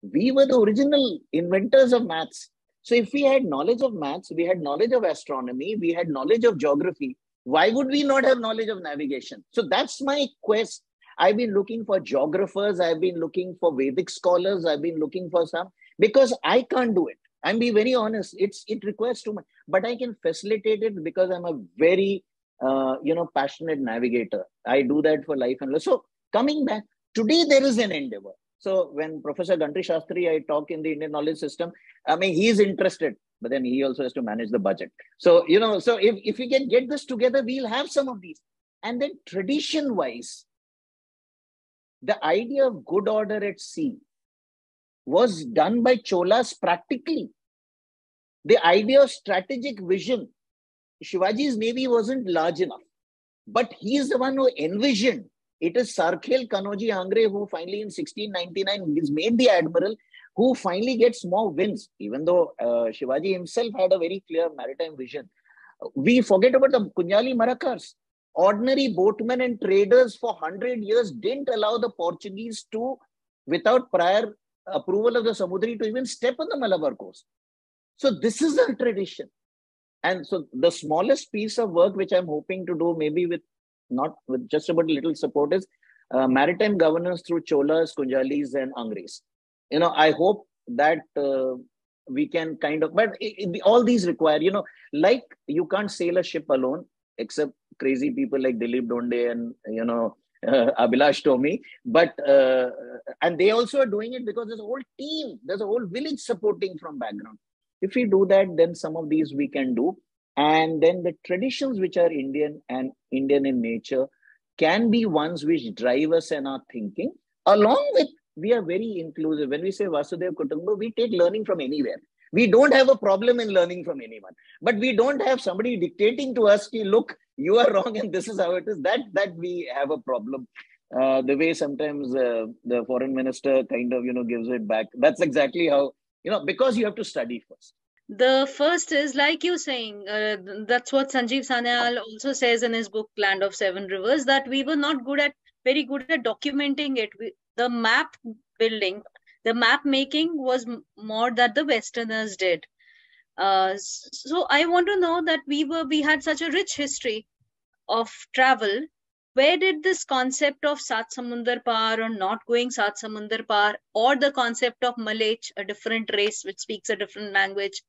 [SPEAKER 1] We were the original inventors of maths so if we had knowledge of maths, we had knowledge of astronomy, we had knowledge of geography, why would we not have knowledge of navigation? So that's my quest. I've been looking for geographers, I've been looking for Vedic scholars, I've been looking for some because I can't do it. I'm be very honest. It's it requires too much, but I can facilitate it because I'm a very uh, you know passionate navigator. I do that for life and. So coming back today, there is an endeavor. So when Professor Gantri Shastri, I talk in the Indian knowledge system, I mean, he's interested, but then he also has to manage the budget. So, you know, so if, if we can get this together, we'll have some of these. And then tradition wise, the idea of good order at sea was done by Cholas practically. The idea of strategic vision, Shivaji's navy wasn't large enough. But he is the one who envisioned. It is Sarkhel Kanoji Angre who finally in 1699 is made the admiral, who finally gets more wins, even though uh, Shivaji himself had a very clear maritime vision. We forget about the Kunjali Marakkars. Ordinary boatmen and traders for 100 years didn't allow the Portuguese to, without prior approval of the Samudri, to even step on the Malabar coast. So this is our tradition. And so the smallest piece of work which I'm hoping to do, maybe with not with just about little support, is uh, maritime governance through Cholas, Kunjalis, and Angres. You know, I hope that uh, we can kind of, but it, it, all these require, you know, like you can't sail a ship alone, except crazy people like Dilip Donde and, you know, uh, Abhilash Tomy. But, uh, and they also are doing it because there's a whole team, there's a whole village supporting from background. If we do that, then some of these we can do. And then the traditions which are Indian and Indian in nature can be ones which drive us in our thinking, along with we are very inclusive. When we say Vasudev Kutumba, we take learning from anywhere. We don't have a problem in learning from anyone, but we don't have somebody dictating to us, look, you are wrong and this is how it is. That that we have a problem. Uh, the way sometimes uh, the foreign minister kind of you know gives it back. That's exactly how you know because you have to study first
[SPEAKER 3] the first is like you saying uh, that's what sanjeev sanyal also says in his book land of seven rivers that we were not good at very good at documenting it. We, the map building the map making was more that the westerners did. Uh, so i want to know that we were we had such a rich history of travel where did this concept of Sat Samundar Par or not going Sat Samundar Par or the concept of Malech, a different race which speaks a different language,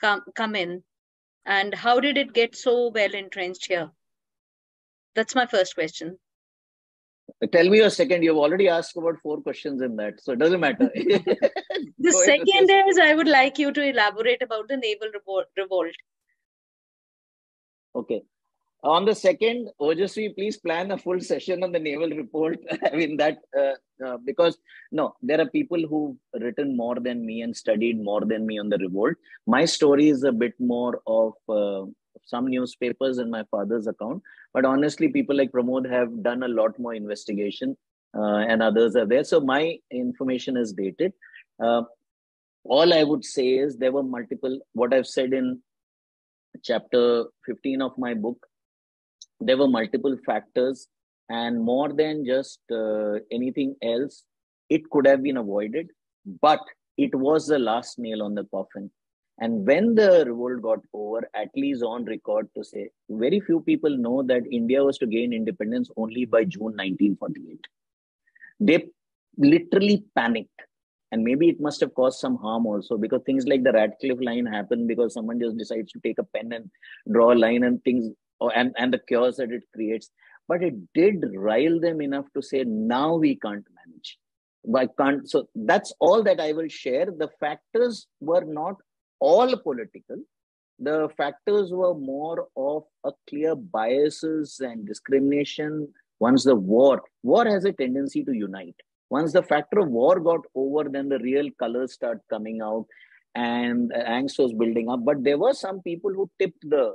[SPEAKER 3] come, come in? And how did it get so well entrenched here? That's my first question.
[SPEAKER 1] Tell me your second. You've already asked about four questions in that, so it doesn't matter.
[SPEAKER 3] the second is I would like you to elaborate about the naval revolt.
[SPEAKER 1] Okay. On the second, Ojasvi, please plan a full session on the naval report. I mean, that uh, uh, because no, there are people who've written more than me and studied more than me on the revolt. My story is a bit more of uh, some newspapers and my father's account. But honestly, people like Pramod have done a lot more investigation uh, and others are there. So my information is dated. Uh, all I would say is there were multiple, what I've said in chapter 15 of my book there were multiple factors and more than just uh, anything else it could have been avoided but it was the last nail on the coffin. And when the revolt got over at least on record to say very few people know that india was to gain independence only by june 1948 they literally panicked and maybe it must have caused some harm also because things like the radcliffe line happened because someone just decides to take a pen and draw a line and things oh, and, and the chaos that it creates. But it did rile them enough to say, now we can't manage. I can't. So that's all that I will share. The factors were not all political. The factors were more of a clear biases and discrimination. Once the war, war has a tendency to unite. Once the factor of war got over, then the real colors start coming out and angst was building up. But there were some people who tipped the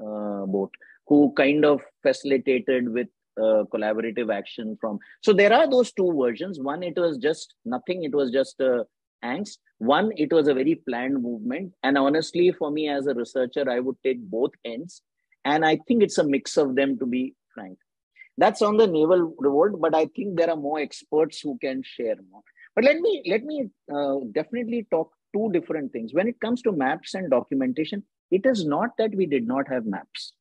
[SPEAKER 1] uh, boat who kind of facilitated with uh, collaborative action from so there are those two versions. One it was just nothing. It was just uh, angst. One it was a very planned movement. And honestly for me as a researcher i would take both ends. And i think it's a mix of them to be frank. That's on the naval revolt but i think there are more experts who can share more. But let me let me uh, definitely talk two different things. When it comes to maps and documentation it is not that we did not have maps.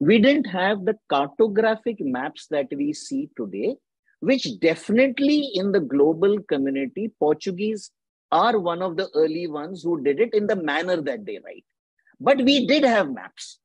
[SPEAKER 1] We didn't have the cartographic maps that we see today, which definitely in the global community, Portuguese are one of the early ones who did it in the manner that they write. But we did have maps.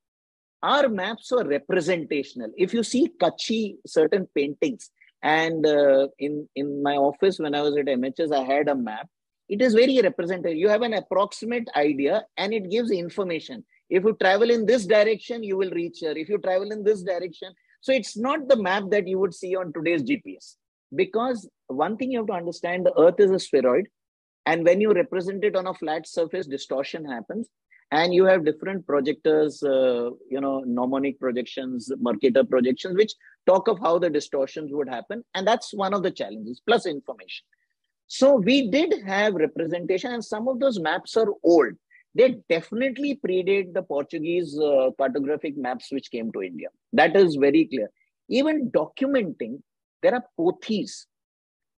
[SPEAKER 1] Our maps were representational. If you see Kutchi, certain paintings, and uh, in, in my office when I was at MHS, I had a map it is very representative. You have an approximate idea and it gives information. If you travel in this direction, you will reach here. If you travel in this direction, so it's not the map that you would see on today's GPS. Because one thing you have to understand, the earth is a spheroid. And when you represent it on a flat surface, distortion happens. and you have different projectors, uh, you know, gnomonic projections, Mercator projections, which talk of how the distortions would happen. And that's one of the challenges, plus information. So we did have representation, and some of those maps are old. They definitely predate the Portuguese uh, cartographic maps which came to India. That is very clear. Even documenting, there are pothis.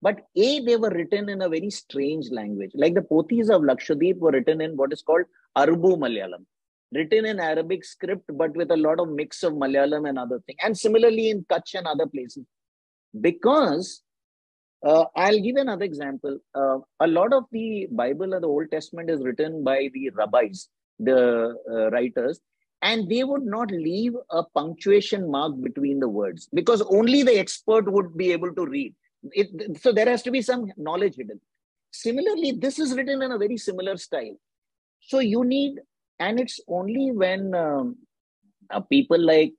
[SPEAKER 1] But A, they were written in a very strange language. Like the pothis of Lakshadweep were written in what is called Urdu Malayalam, written in Arabic script, but with a lot of mix of Malayalam and other things. And similarly in Kutch and other places. Because uh, I'll give another example. Uh, a lot of the Bible or the Old Testament is written by the rabbis, the uh, writers, and they would not leave a punctuation mark between the words because only the expert would be able to read. It, so there has to be some knowledge hidden. Similarly, this is written in a very similar style. So you need, and it's only when um, uh, people like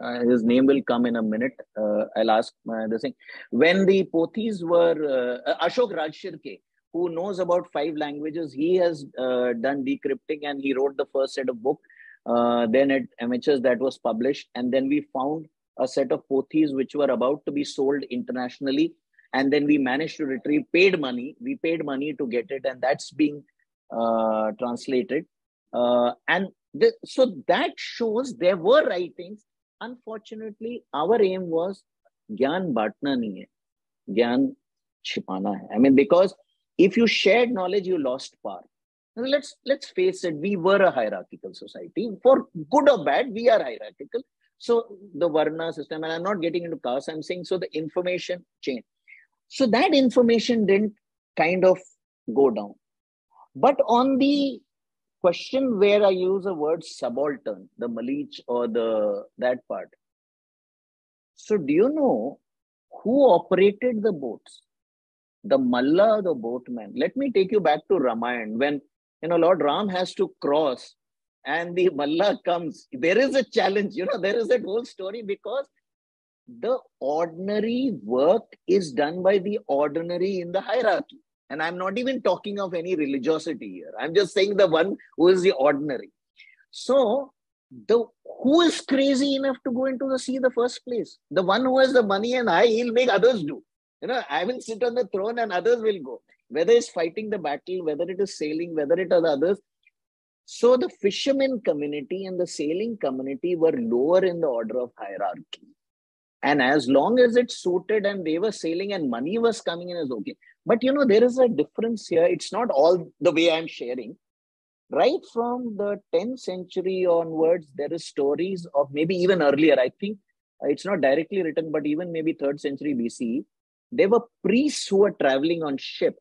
[SPEAKER 1] uh, uh, uh, his name will come in a minute. Uh, I'll ask uh, this thing. When the Pothis were uh, Ashok Rajshirke, who knows about five languages, he has done decrypting and he wrote the first set of book. then at amateurs that was published, and then we found a set of Pothis which were about to be sold internationally and then we managed to retrieve paid money we paid money to get it and that's being uh, translated uh, and the, so that shows there were writings unfortunately our aim was gyan batna nahi hai gyan chipana hai i mean because if you shared knowledge you lost power. Let's let's face it we were a hierarchical society. For good or bad we are hierarchical. So the varna system and i'm not getting into caste i'm saying so the information chain. So that information didn't kind of go down. But on the question where I use a word subaltern, the Malich or the that part. So do you know who operated the boats? The Malla, the boatman. Let me take you back to Ramayana when you know Lord Ram has to cross and the Malla comes. There is a challenge, you know, there is that whole story because the ordinary work is done by the ordinary in the hierarchy. And I'm not even talking of any religiosity here. I'm just saying the one who is the ordinary. So, the who is crazy enough to go into the sea in the first place? The one who has the money and I, he'll make others do. You know, I will sit on the throne and others will go. Whether it's fighting the battle, whether it is sailing, whether it it is others. So the fishermen community and the sailing community were lower in the order of hierarchy. And as long as it suited and they were sailing and money was coming in, is okay. But you know, there is a difference here. It's not all the way I'm sharing. Right from the 10th century onwards, there is stories of maybe even earlier. I think uh, it's not directly written, but even maybe third century BCE, there were priests who were traveling on ship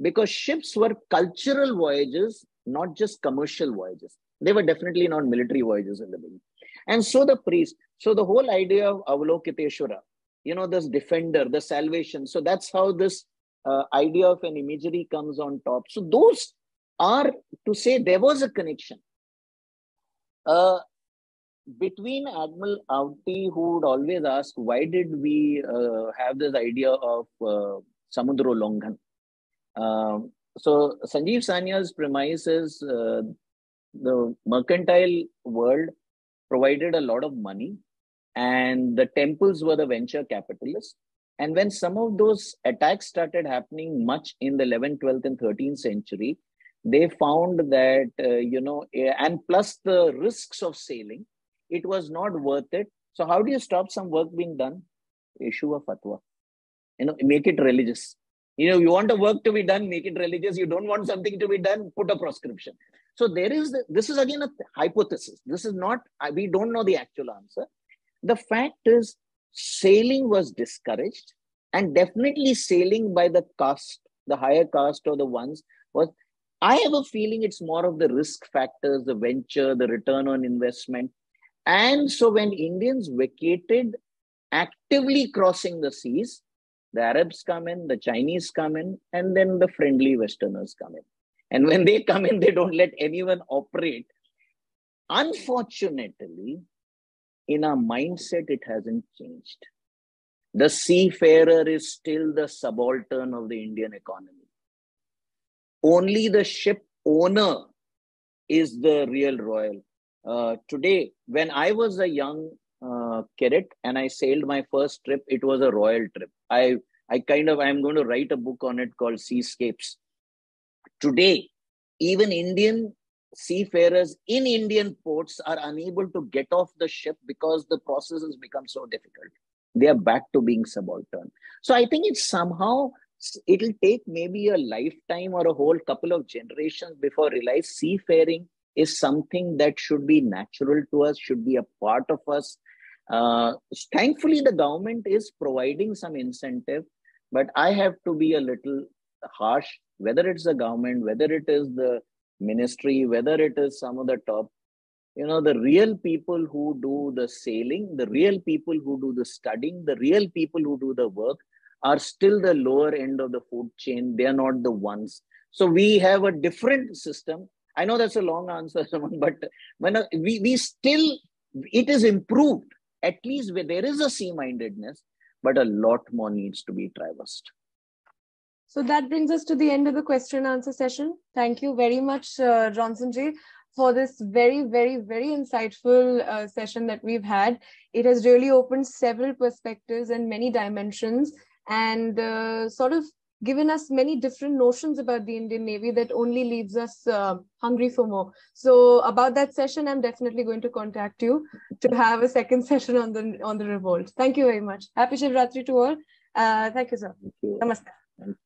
[SPEAKER 1] because ships were cultural voyages, not just commercial voyages. They were definitely not military voyages in the beginning. And so the priest, so the whole idea of Avalokiteshvara, you know, this defender, the salvation. So that's how this uh, idea of an imagery comes on top. So those are to say there was a connection. Uh, between Admiral Awati, who would always ask, why did we uh, have this idea of uh, Samudro Longhan? Um, so Sanjeev Sanyal's premise is uh, the mercantile world provided a lot of money and the temples were the venture capitalists. And when some of those attacks started happening much in the 11th 12th and 13th century they found that uh, you know eh, and plus the risks of sailing it was not worth it. So how do you stop some work being done? Issue a fatwa. You know make it religious. You know you want a work to be done make it religious. You don't want something to be done put a proscription. So there is, the, this is again a hypothesis. This is not, we don't know the actual answer. The fact is sailing was discouraged and definitely sailing by the caste, the higher caste or the ones was, I have a feeling it's more of the risk factors, the venture, the return on investment. And so when Indians vacated actively crossing the seas, the Arabs come in, the Chinese come in, and then the friendly Westerners come in. And when they come in, they don't let anyone operate. Unfortunately, in our mindset, it hasn't changed. The seafarer is still the subaltern of the Indian economy. only the ship owner is the real royal. Uh, today, when I was a young uh, cadet and I sailed my first trip, it was a royal trip. I I kind of I'm going to write a book on it called Seascapes. Today, even Indian seafarers in Indian ports are unable to get off the ship because the process has become so difficult. They are back to being subaltern. So I think it's somehow it'll take maybe a lifetime or a whole couple of generations before realize seafaring is something that should be natural to us, should be a part of us. Uh, thankfully, the government is providing some incentive, but I have to be a little harsh, whether it's the government, whether it is the ministry, whether it is some of the top, you know, the real people who do the sailing, the real people who do the studying, the real people who do the work are still the lower end of the food chain. They are not the ones. So we have a different system. I know that's a long answer, but when uh, we, we still, it is improved. At least where there is a sea-mindedness, but a lot more needs to be traversed.
[SPEAKER 2] So that brings us to the end of the question and answer session. Thank you very much, uh, Johnson Ji, for this very, very, very insightful uh, session that we've had. It has really opened several perspectives and many dimensions and uh, sort of given us many different notions about the Indian Navy that only leaves us uh, hungry for more. So about that session, I'm definitely going to contact you to have a second session on the on the revolt. Thank you very much. Happy Shivratri to all. Uh, thank you, sir. Thank you. Namaste.